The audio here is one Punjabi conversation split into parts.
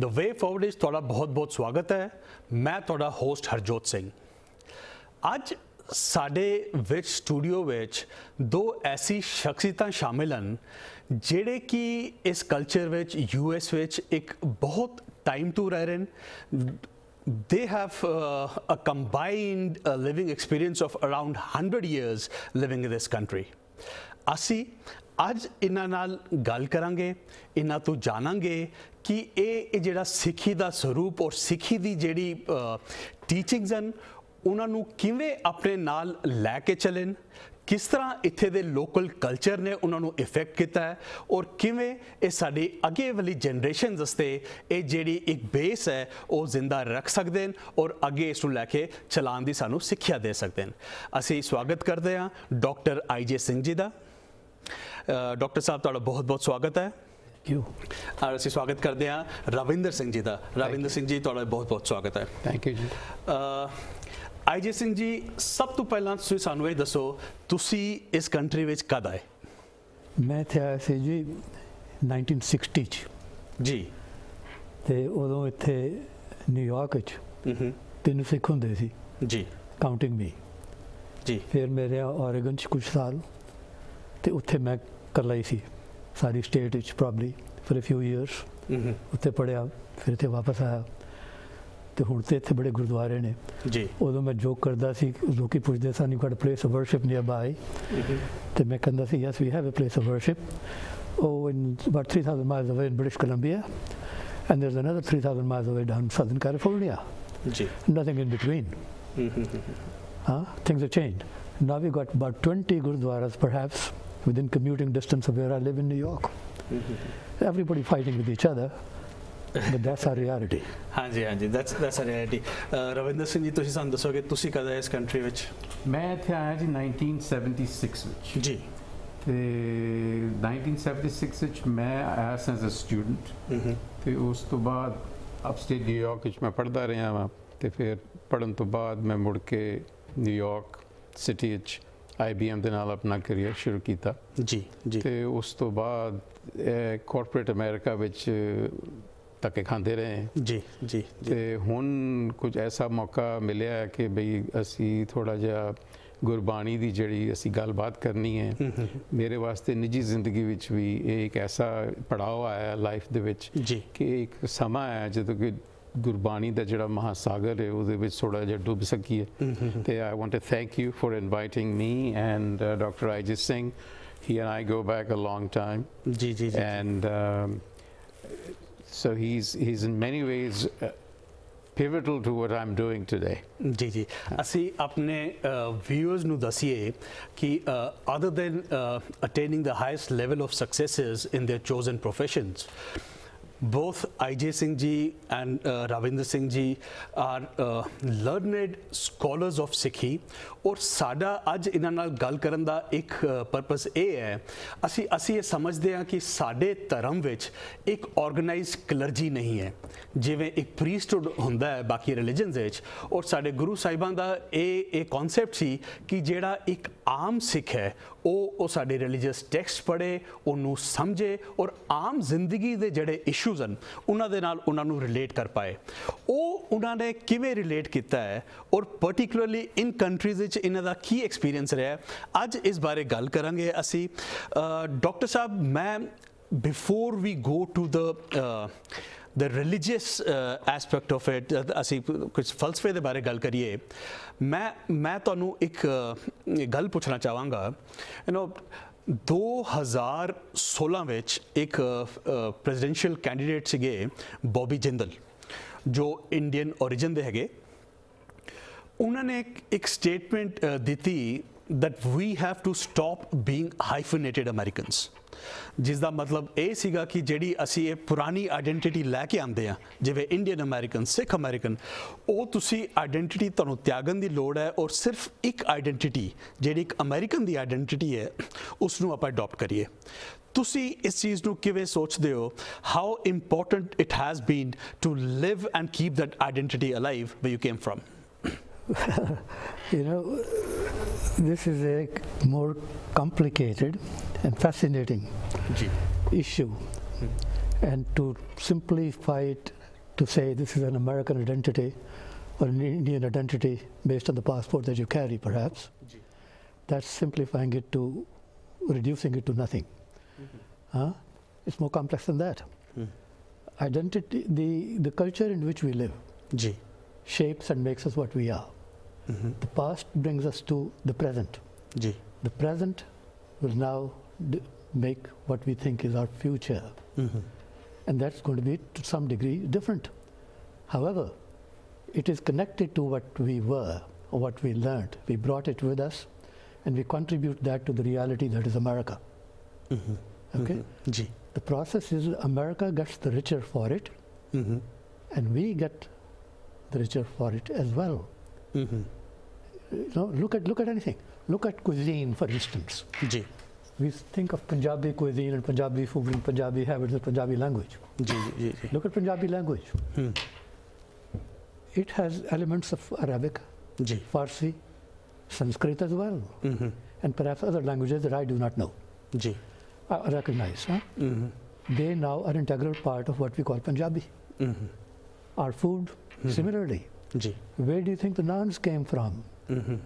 ਦ ਵੇ ਫਾਰਵਰਡ ਵਿੱਚ ਤੁਹਾਡਾ ਬਹੁਤ-ਬਹੁਤ ਸਵਾਗਤ ਹੈ ਮੈਂ ਤੁਹਾਡਾ ਹੋਸਟ ਹਰਜੋਤ ਸਿੰਘ ਅੱਜ ਸਾਡੇ ਵਿੱਚ ਸਟੂਡੀਓ ਵਿੱਚ ਦੋ ਐਸੀ ਸ਼ਖਸੀਅਤਾਂ ਸ਼ਾਮਿਲ ਹਨ ਜਿਹੜੇ ਕਿ ਇਸ ਕਲਚਰ ਵਿੱਚ ਯੂਐਸ ਵਿੱਚ ਇੱਕ ਬਹੁਤ ਟਾਈਮ ਤੋਂ ਰਹਿ ਰਹੇ ਨੇ they have a combined living experience of around 100 years living in this country ਅਸੀਂ ਅੱਜ ਇਹਨਾਂ ਨਾਲ ਗੱਲ ਕਰਾਂਗੇ ਇਹਨਾਂ ਤੋਂ ਜਾਣਾਂਗੇ ਕਿ ਇਹ ਜਿਹੜਾ ਸਿੱਖੀ ਦਾ ਸਰੂਪ ਔਰ ਸਿੱਖੀ ਦੀ ਜਿਹੜੀ ਟੀਚਿੰਗਸ ਹਨ ਉਹਨਾਂ ਨੂੰ ਕਿਵੇਂ ਆਪਣੇ ਨਾਲ ਲੈ ਕੇ ਚੱਲਣ ਕਿਸ ਤਰ੍ਹਾਂ ਇੱਥੇ ਦੇ ਲੋਕਲ ਕਲਚਰ ਨੇ ਉਹਨਾਂ ਨੂੰ ਇਫੈਕਟ ਕੀਤਾ ਹੈ ਔਰ ਕਿਵੇਂ ਇਹ ਸਾਡੀ ਅੱਗੇ ਵਾਲੀ ਜਨਰੇਸ਼ਨਸ ਵਾਸਤੇ ਇਹ ਜਿਹੜੀ ਇੱਕ ਬੇਸ ਹੈ ਉਹ ਜ਼ਿੰਦਾ ਰੱਖ ਸਕਦੇ ਹਨ ਔਰ ਅੱਗੇ ਇਸ ਨੂੰ ਲੈ ਕੇ ਚਲਾਉਣ ਦੀ ਸਾਨੂੰ ਸਿੱਖਿਆ ਦੇ ਸਕਦੇ ਹਨ ਅਸੀਂ ਸਵਾਗਤ ਕਰਦੇ ਹਾਂ ਡਾਕਟਰ ਆਈਜੇ ਸਿੰਘ ਜੀ ਦਾ ਡਾਕਟਰ ਸਾਹਿਬ ਤੁਹਾਡਾ ਬਹੁਤ-ਬਹੁਤ ਸਵਾਗਤ ਹੈ ਯੂ ਆਰ ਅਸੀਂ ਸਵਾਗਤ ਕਰਦੇ ਹਾਂ ਰਵਿੰਦਰ ਸਿੰਘ ਜੀ ਦਾ ਰਵਿੰਦਰ ਸਿੰਘ ਜੀ ਤੁਹਾਡਾ ਬਹੁਤ-ਬਹੁਤ ਸਵਾਗਤ ਹੈ ਥੈਂਕ ਯੂ ਜੀ ਆਈਜੀ ਸਿੰਘ ਜੀ ਸਭ ਤੋਂ ਪਹਿਲਾਂ ਤੁਸੀਂ ਸਾਨੂੰ ਇਹ ਦੱਸੋ ਤੁਸੀਂ ਇਸ ਕੰਟਰੀ ਵਿੱਚ ਕਦ ਆਏ ਮੈਂ ਇੱਥੇ ਆਇਆ ਸੀ ਜੀ 1960 ਚ ਜੀ ਤੇ ਉਦੋਂ ਇੱਥੇ ਨਿਊਯਾਰਕ ਚ ਹੂੰ ਤਿੰਨ ਸਿੱਖ ਹੁੰਦੇ ਸੀ ਜੀ ਕਾਊਂਟਿੰਗ ਮੀ ਜੀ ਫਿਰ ਮੇਰੇ ਔਰੇਗਨ ਚ ਕੁਝ ਸਾਲ ਤੇ ਉੱਥੇ ਮੈਂ ਇਕੱਲਾ ਹੀ ਸੀ ਸਾਰੀ ਸਟੇਟ ਵਿੱਚ probably for a few years ਉੱਥੇ ਪੜਿਆ ਫਿਰ ਇੱਥੇ ਵਾਪਸ ਆਇਆ ਤੇ ਹੁਣ ਤੇ ਇੱਥੇ ਬੜੇ ਗੁਰਦੁਆਰੇ ਨੇ ਜੀ ਉਦੋਂ ਮੈਂ ਜੋਕ ਕਰਦਾ ਸੀ ਲੋਕੀ ਪੁੱਛਦੇ ਸਨ you got place of worship nearby ਤੇ ਮੈਂ ਕਹਿੰਦਾ ਸੀ yes we have a place of worship oh in about 3000 miles away in British Columbia and there is another 3000 miles away down southern California ਜੀ ਨਥਿੰਗ ਇਨ ਬਿਟਵੀਨ ਹਾਂ things have changed now we got about 20 gurdwaras perhaps within commuting distance of where I live in New York. Everybody fighting with each other. but that's our reality ਹਾਂਜੀ ਹਾਂਜੀ that's that's a reality Ravinder Singh ji ਤੁਸੀਂ ਸਾਨੂੰ ਦੱਸੋਗੇ ਤੁਸੀਂ ਕਦ ਆਏ ਇਸ ਕੰਟਰੀ ਵਿੱਚ ਮੈਂ ਇੱਥੇ ਆਇਆ ਜੀ 1976 ਵਿੱਚ ਜੀ ਤੇ 1976 ਵਿੱਚ ਮੈਂ ਆਇਆ ਸੀ ਐਜ਼ ਅ ਸਟੂਡੈਂਟ ਤੇ ਉਸ ਤੋਂ ਬਾਅਦ ਅਪਸਟੇਟ ਨਿਊਯਾਰਕ ਵਿੱਚ ਮੈਂ ਪੜਦਾ ਰਿਹਾ ਵਾਂ ਤੇ ਫਿਰ ਪੜਨ ਤੋਂ ਬਾਅਦ ਮੈਂ ਮੁੜ ਕੇ ਨਿਊਯਾਰਕ ਸਿਟੀ ਵਿੱਚ IBM ਦੇ ਨਾਲ ਆਪਣਾ ਕੈਰੀਅਰ ਸ਼ੁਰੂ ਕੀਤਾ ਜੀ ਜੀ ਤੇ ਉਸ ਤੋਂ ਬਾਅਦ ਕਾਰਪੋਰੇਟ ਅਮਰੀਕਾ ਵਿੱਚ ਤੱਕੇ ਖਾਂਦੇ ਰਹੇ ਜੀ ਜੀ ਤੇ ਹੁਣ ਕੁਝ ਐਸਾ ਮੌਕਾ ਮਿਲਿਆ ਕਿ ਬਈ ਅਸੀਂ ਥੋੜਾ ਜਿਹਾ ਗੁਰਬਾਣੀ ਦੀ ਜਿਹੜੀ ਅਸੀਂ ਗੱਲਬਾਤ ਕਰਨੀ ਹੈ ਮੇਰੇ ਵਾਸਤੇ ਨਿੱਜੀ ਜ਼ਿੰਦਗੀ ਵਿੱਚ ਵੀ ਇਹ ਇੱਕ ਐਸਾ ਪੜਾਅ ਆਇਆ ਲਾਈਫ ਦੇ ਵਿੱਚ ਕਿ ਇੱਕ ਸਮਾਂ ਆਇਆ ਜਦੋਂ ਕਿ ਗੁਰਬਾਣੀ ਦਾ ਜਿਹੜਾ ਮਹਾਸਾਗਰ ਹੈ ਉਹਦੇ ਵਿੱਚ ਥੋੜਾ ਜਿਹਾ ਡੁੱਬ ਸਕੀਏ ਤੇ I want to thank you for inviting me and doctor Ajit Singh he and I go back a long time. G -g -g and um, so he's he's in many ways. Uh, pivotal to what I'm doing today. ਜੀ ਜੀ ਅਸੀਂ ਆਪਣੇ ਵਿਊਅਰਸ ਨੂੰ ਦਸੀਏ ਕਿ other than attaining the highest level of successes in their chosen professions both IJ Singh ji and uh, Ravinder Singh ji are uh, learned scholars of Sikhi ਔਰ ਸਾਡਾ ਅੱਜ ਇਹਨਾਂ ਨਾਲ ਗੱਲ ਕਰਨ ਦਾ ਇੱਕ ਪਰਪਸ ਇਹ ਹੈ ਅਸੀਂ ਅਸੀਂ ਇਹ ਸਮਝਦੇ ਹਾਂ ਕਿ ਸਾਡੇ ਧਰਮ ਵਿੱਚ ਇੱਕ ਆਰਗੇਨਾਈਜ਼ ਕਲਰਜੀ ਨਹੀਂ ਹੈ ਜਿਵੇਂ ਇੱਕ ਪ੍ਰੀਸਟਹੂਡ ਹੁੰਦਾ ਹੈ ਬਾਕੀ ਰਿਲੀਜਨਸ ਵਿੱਚ ਔਰ ਸਾਡੇ ਗੁਰੂ ਸਾਹਿਬਾਂ ਦਾ ਇਹ ਇਹ ਕਨਸੈਪਟ ਸੀ ਕਿ ਜਿਹੜਾ ਇੱਕ ਆਮ ਸਿੱਖ ਹੈ ਉਹ ਉਹ ਸਾਡੇ ਰਿਲੀਜੀਅਸ ਟੈਕਸਟ ਪੜ੍ਹੇ ਉਹਨੂੰ ਸਮਝੇ ਔਰ ਆਮ ਜ਼ਿੰਦਗੀ ਦੇ ਜਿਹੜੇ ਇਸ਼ੂਜ਼ ਹਨ ਉਹਨਾਂ ਦੇ ਨਾਲ ਉਹਨਾਂ ਨੂੰ ਰਿਲੇਟ ਕਰ ਪਾਏ ਉਹ ਉਹਨਾਂ ਨੇ ਕਿਵੇਂ ਰਿਲੇਟ ਕੀਤਾ ਹੈ ਔਰ ਪਾਰਟਿਕੂਲਰਲੀ ਇਨ ਕੰਟਰੀਜ਼ ਵਿੱਚ ਇਹਨਾਂ ਦਾ ਕੀ ਐਕਸਪੀਰੀਅੰਸ ਰਿਹਾ ਅੱਜ ਇਸ ਬਾਰੇ ਗੱਲ ਕਰਾਂਗੇ ਅਸੀਂ ਡਾਕਟਰ ਸਾਹਿਬ ਮੈਂ before we go to the the religious aspect of it ਅਸੀਂ ਕੁਝ ਫਲਸਫੇ ਦੇ ਬਾਰੇ ਗੱਲ ਕਰੀਏ ਮੈਂ ਮੈਂ ਤੁਹਾਨੂੰ ਇੱਕ ਗੱਲ ਪੁੱਛਣਾ ਚਾਹਾਂਗਾ ਯੂ نو 2016 ਵਿੱਚ ਇੱਕ ਪ੍ਰੈਜ਼ੀਡੈਂਸ਼ੀਅਲ ਕੈਂਡੀਡੇਟ ਸੀਗੇ ਬੋਬੀ ਜਿੰਦਲ ਜੋ ਇੰਡੀਅਨ origin ਦੇ ਹੈਗੇ ਉਹਨਾਂ ਨੇ ਇੱਕ ਸਟੇਟਮੈਂਟ ਦਿੱਤੀ that we have to stop being hyphenated Americans ਜਿਸ ਦਾ ਮਤਲਬ ਇਹ ਸੀਗਾ ਕਿ ਜਿਹੜੀ ਅਸੀਂ ਇਹ ਪੁਰਾਣੀ ਆਇਡੈਂਟੀਟੀ ਲੈ ਕੇ ਆਂਦੇ ਆ ਜਿਵੇਂ ਇੰਡੀਅਨ ਅਮਰੀਕਨ ਸਿੱਖ ਅਮਰੀਕਨ ਉਹ ਤੁਸੀਂ ਆਇਡੈਂਟੀਟੀ ਤੁਹਾਨੂੰ ਤਿਆਗਣ ਦੀ ਲੋੜ ਹੈ ਔਰ ਸਿਰਫ ਇੱਕ ਆਇਡੈਂਟੀਟੀ ਜਿਹੜੀ ਇੱਕ ਅਮਰੀਕਨ ਦੀ ਆਇਡੈਂਟੀਟੀ ਹੈ ਉਸ ਨੂੰ ਆਪਾਂ ਅਡਾਪਟ ਕਰੀਏ ਤੁਸੀਂ ਇਸ ਚੀਜ਼ ਨੂੰ ਕਿਵੇਂ ਸੋਚਦੇ ਹੋ how important it has been to live and keep that identity alive where you came firm you know, this is a more complicated and fascinating G. issue. Mm. And to simplify it to say this is an American identity or an Indian identity based on the passport that you carry, perhaps, G. that's simplifying it to reducing it to nothing. Mm -hmm. huh? It's more complex than that. Mm. Identity, the, the culture in which we live, G. shapes and makes us what we are. Mm -hmm. The past brings us to the present. Ji. The present will now make what we think is our future. Mm -hmm. And that's going to be, to some degree, different. However, it is connected to what we were or what we learned. We brought it with us and we contribute that to the reality that is America. Mm -hmm. Okay? Mm -hmm. The process is America gets the richer for it mm-hmm. and we get the richer for it as well. Mm-hmm look at look at anything. Look at cuisine, for instance. Ji. We think of Punjabi cuisine and Punjabi food and Punjabi habits and Punjabi language. Ji, ji, ji. Look at Punjabi language. Hmm. It has elements of Arabic, ji. Farsi, Sanskrit as well, mm -hmm. and perhaps other languages that I do not know. Ji. recognize. Huh? Mm -hmm. They now are integral part of what we call Punjabi. Mm -hmm. Our food, mm-hmm. similarly. Ji. Where do you think the naans came from? mm-hmm.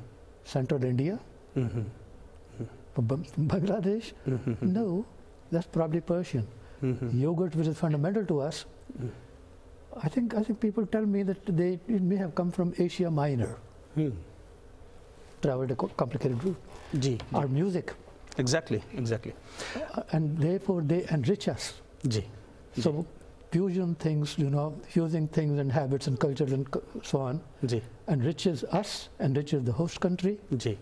Central India, mm-hmm. mm-hmm. Bangladesh. Mm-hmm. No, that's probably Persian. Mm-hmm. Yogurt, which is fundamental to us, mm. I think I think people tell me that they it may have come from Asia Minor. Hmm. Traveled a complicated route. G. Our G. music. Exactly. Exactly. Uh, and therefore they enrich us. G. So fusion things, you know, fusing things and habits and cultures and so on, enriches us, enriches the host country. Ji.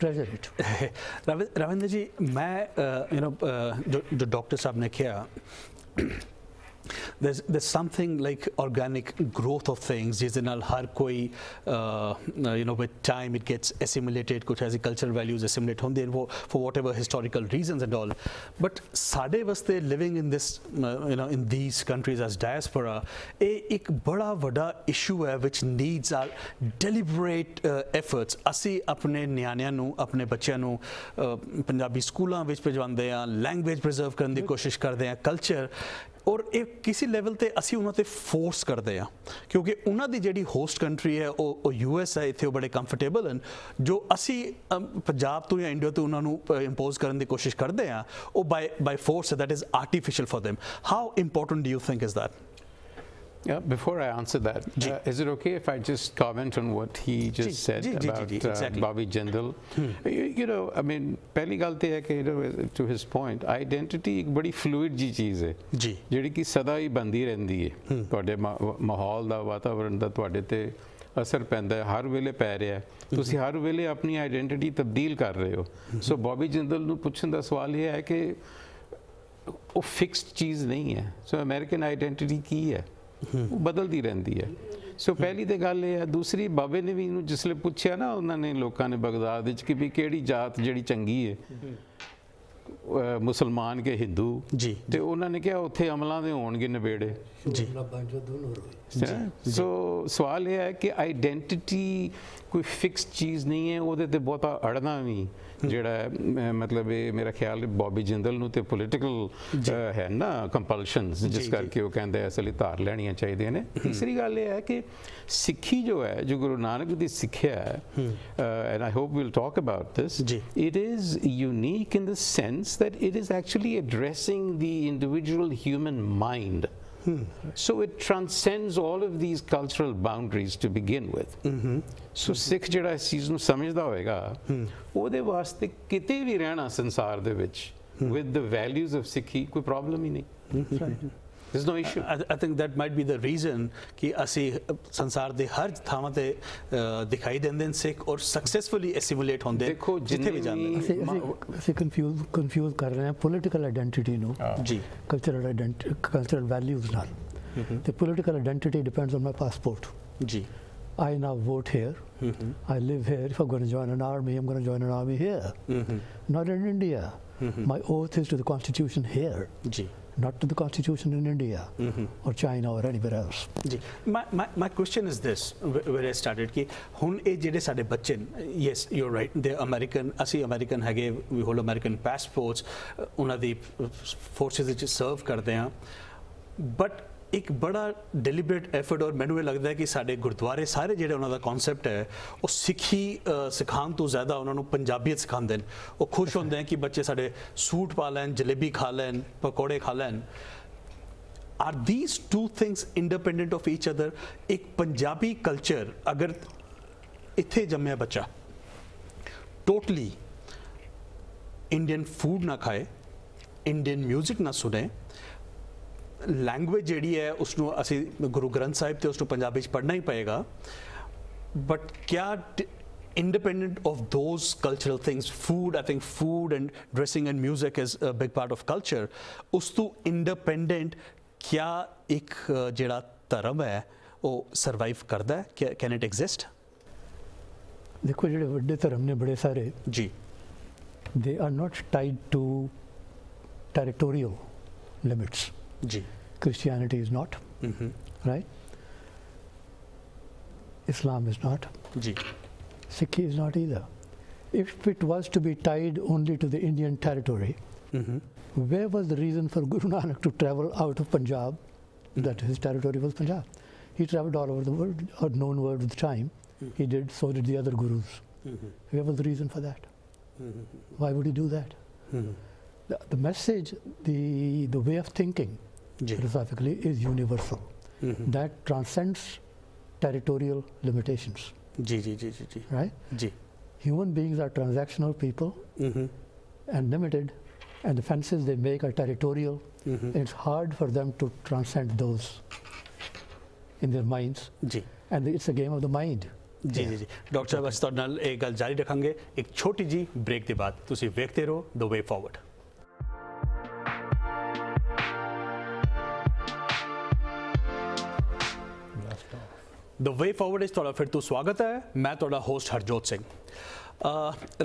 Treasure it Ravinder ji मैं यू नो जो डॉक्टर साहब ने किया there's, there's something like organic growth of things is in ਨਾਲ ਹਰ you know with time it gets assimilated ਕੁਝ a cultural values assimilate ਹੁੰਦੇ ਨੇ for whatever historical reasons and all but sade ਵਾਸਤੇ living in this you know in these countries as diaspora a ik bada vada issue hai which needs our deliberate efforts ਅਸੀਂ apne nyanya nu apne ਬੱਚਿਆਂ nu punjabi schoolan vich ਭੇਜਵਾਉਂਦੇ ਆ language preserve karan di koshish karde ha culture. ਔਰ ਇਹ ਕਿਸੇ ਲੈਵਲ ਤੇ ਅਸੀਂ ਉਹਨਾਂ ਤੇ ਫੋਰਸ ਕਰਦੇ ਆ ਕਿਉਂਕਿ ਉਹਨਾਂ ਦੀ ਜਿਹੜੀ ਹੋਸਟ ਕੰਟਰੀ ਹੈ ਉਹ ਯੂ ਐਸ ਹੈ ਇਥੇ ਉਹ ਬੜੇ ਕੰਫਰਟੇਬਲ ਹਨ ਜੋ ਅਸੀਂ ਪੰਜਾਬ ਤੋਂ ਜਾਂ ਇੰਡੀਆ ਤੋਂ ਉਹਨਾਂ ਨੂੰ ਇੰਪੋਜ਼ ਕਰਨ ਦੀ ਕੋਸ਼ਿਸ਼ ਕਰਦੇ ਆ ਉਹ by by force that is artificial for them how important do you think is that Yeah, before I answer that, uh, is it okay if I just comment on what he just G said G about G exactly. uh, Bobby Jindal? Hmm. You, you, know, I mean, pehli galti hai ke, you know, to his point, identity ਇੱਕ ਬੜੀ fluid ਜੀ ਚੀਜ਼ ਹੈ ਜੀ ਜਿਹੜੀ ਕਿ ਸਦਾ ਹੀ ਬੰਦੀ ਰਹਿੰਦੀ Tode ਤੁਹਾਡੇ da, vatavaran da, tode te asar penda hai, har vele ਵੇਲੇ ਪੈ hai. Tusi har vele apni identity tabdeel kar rahe ho. So Bobby Jindal nu puchhan da sawal ਇਹ hai ke, ਉਹ ਫਿਕਸਡ ਚੀਜ਼ ਨਹੀਂ ਹੈ ਸੋ ਅਮਰੀਕਨ ਆਇਡੈਂਟੀਟੀ ਕੀ ਹੈ ਉਹ ਬਦਲਦੀ ਰਹਿੰਦੀ ਹੈ ਸੋ ਪਹਿਲੀ ਤੇ ਗੱਲ ਇਹ ਹੈ ਦੂਸਰੀ ਬਾਬੇ ਨੇ ਵੀ ਇਹਨੂੰ ਜਿਸਲੇ ਪੁੱਛਿਆ ਨਾ ਉਹਨਾਂ ਨੇ ਲੋਕਾਂ ਨੇ ਬਗਦਾਦ ਵਿੱਚ ਕਿ ਵੀ ਕਿਹੜੀ ਜਾਤ ਜਿਹੜੀ ਚੰਗੀ ਹੈ ਮੁਸਲਮਾਨ ਕੇ ਹਿੰਦੂ ਜੀ ਤੇ ਉਹਨਾਂ ਨੇ ਕਿਹਾ ਉੱਥੇ ਅਮਲਾਂ ਦੇ ਹੋਣਗੇ ਨਵੇੜੇ ਜੀ ਸੋ ਸਵਾਲ ਇਹ ਹੈ ਕਿ ਆਈਡੈਂਟੀਟੀ ਕੋਈ ਫਿਕਸ ਚੀਜ਼ ਨਹੀਂ ਹੈ ਉਹਦੇ ਤੇ ਬਹੁਤਾ ਅੜਨਾ ਵੀ ਜਿਹੜਾ ਮਤਲਬ ਇਹ ਮੇਰਾ ਖਿਆਲ ਹੈ ਬੌਬੀ ਜਿੰਦਲ ਨੂੰ ਤੇ ਪੋਲਿਟੀਕਲ ਹੈ ਨਾ ਕੰਪਲਸ਼ਨਸ ਜਿਸ ਕਰਕੇ ਉਹ ਕਹਿੰਦੇ ਅਸਲੀ ਧਾਰ ਲੈਣੀਆਂ ਚਾਹੀਦੀਆਂ ਨੇ ਤੀਸਰੀ ਗੱਲ ਇਹ ਹੈ ਕਿ ਸਿੱਖੀ ਜੋ ਹੈ ਜੋ ਗੁਰੂ ਨਾਨਕ ਦੀ ਸਿੱਖਿਆ ਹੈ and I hope we'll talk about this it is unique in the sense that it is actually addressing the individual human mind Hmm. So it transcends all of these cultural boundaries to begin with. Mm -hmm. So mm -hmm. Sikh jada is cheez nu samajhda hoega, hmm. ode vaste kite vi rehna sansar de vich, hmm. with the values of Sikhi, koi problem hi nahi. That's right. there's no issue I, think that might be the reason ਕਿ ਅਸੀਂ ਸੰਸਾਰ ਦੇ ਹਰ ਥਾਵਾਂ ਤੇ ਦਿਖਾਈ ਦਿੰਦੇ ਨੇ ਸਿੱਖ ਔਰ ਸਕਸੈਸਫੁਲੀ ਐਸਿਮਿਲੇਟ ਹੁੰਦੇ ਦੇਖੋ ਜਿੱਥੇ ਵੀ ਜਾਂਦੇ ਨੇ ਅਸੀਂ ਕਨਫਿਊਜ਼ ਕਨਫਿਊਜ਼ ਕਰ ਰਹੇ ਹਾਂ ਪੋਲਿਟੀਕਲ ਆਇਡੈਂਟੀਟੀ ਨੂੰ ਜੀ ਕਲਚਰਲ ਆਇਡੈਂਟੀ ਕਲਚਰਲ ਵੈਲਿਊਜ਼ ਨਾਲ ਤੇ political identity depends on my passport ਜੀ I now vote here. Mm I live here. If I'm going to join an army, I'm going to join an army here, mm-hmm. not in India. Mm My oath is to the Constitution here. Gee. not to the constitution in India mm -hmm. or China or anywhere else. ਜੀ my my my question is this where I started ਕਿ ਹੁਣ ਇਹ ਜਿਹੜੇ yes you're right they American Asi American, we hold American passports of the forces which serve, but ਇੱਕ ਬੜਾ ਡੈਲੀਬਰੇਟ ਐਫਰਟ ਔਰ ਮੈਨੂੰ ਇਹ ਲੱਗਦਾ ਹੈ ਕਿ ਸਾਡੇ ਗੁਰਦੁਆਰੇ ਸਾਰੇ ਜਿਹੜੇ ਉਹਨਾਂ ਦਾ ਕਨਸੈਪਟ ਹੈ ਉਹ ਸਿੱਖੀ ਸਿਖਾਉਣ ਤੋਂ ਜ਼ਿਆਦਾ ਉਹਨਾਂ ਨੂੰ ਪੰਜਾਬੀਅਤ ਸਿਖਾਉਂਦੇ ਨੇ ਉਹ ਖੁਸ਼ ਹੁੰਦੇ ਆ ਕਿ ਬੱਚੇ ਸਾਡੇ ਸੂਟ ਪਾ ਲੈਣ ਜਲੇਬੀ ਖਾ ਲੈਣ ਪਕੌੜੇ ਖਾ ਲੈਣ are these two things independent of each other ਇੱਕ ਪੰਜਾਬੀ ਕਲਚਰ ਅਗਰ ਇੱਥੇ ਜੰਮਿਆ ਬੱਚਾ ਟੋਟਲੀ ਇੰਡੀਅਨ ਫੂਡ ਨਾ ਖਾਏ ਇੰਡੀਅਨ 뮤직 ਨਾ ਸੁਣੇ ਲੈਂਗੁਏਜ ਜਿਹੜੀ ਹੈ ਉਸ ਨੂੰ ਅਸੀਂ ਗੁਰੂ ਗ੍ਰੰਥ ਸਾਹਿਬ ਤੇ ਉਸ ਨੂੰ ਪੰਜਾਬੀ ਚ ਪੜ੍ਹਨਾ ਹੀ ਪਏਗਾ ਬਟ ਕਿਆ independent of those cultural things food I think food and dressing and 뮤직 is a big part of culture ਉਸ ਤੋਂ ਇੰਡੀਪੈਂਡੈਂਟ ਕਿਆ ਇੱਕ ਜਿਹੜਾ ਧਰਮ ਹੈ ਉਹ ਸਰਵਾਈਵ ਕਰਦਾ ਹੈ ਕੈਨ ਇਟ ਐਗਜ਼ਿਸਟ ਦੇਖੋ ਜਿਹੜੇ ਵੱਡੇ ਧਰਮ ਨੇ ਬੜੇ ਸਾਰੇ ਜੀ ਦੇ are not tied to territorial limits ਜੀ Christianity is not, mm -hmm. right? Islam is not. Sikh Sikhi is not either. If it was to be tied only to the Indian territory, mm -hmm. where was the reason for Guru Nanak to travel out of Punjab, mm -hmm. that his territory was Punjab? He traveled all over the world, or known world with time. Mm -hmm. He did, so did the other gurus. Mm-hmm. Where was the reason for that? Mm-hmm. Why would he do that? Mm-hmm. The, the, message, the, the way of thinking philosophically is universal that transcends territorial limitations ji ji ji ji right ji human beings are transactional people and limited and the fences they make are territorial. Mm It's hard for them to transcend those in their minds. ji And it's a game of the mind. ਜੀ ਜੀ ਜੀ ਡਾਕਟਰ ਸਾਹਿਬ ਅਸੀਂ ਤੁਹਾਡੇ ਨਾਲ ਇਹ ਗੱਲ ਜਾਰੀ ਰੱਖਾਂਗੇ ਇੱਕ ਛੋਟੀ ਜੀ ਬ੍ਰੇਕ ਦੇ ਬਾਅਦ ਤੁਸੀਂ ਵੇਖਦੇ ਰਹੋ the way forward the way forward ਇਸ ਤੁਹਾਡਾ ਫਿਰ ਤੋਂ ਸਵਾਗਤ ਹੈ ਮੈਂ ਤੁਹਾਡਾ ਹੋਸਟ ਹਰਜੋਤ ਸਿੰਘ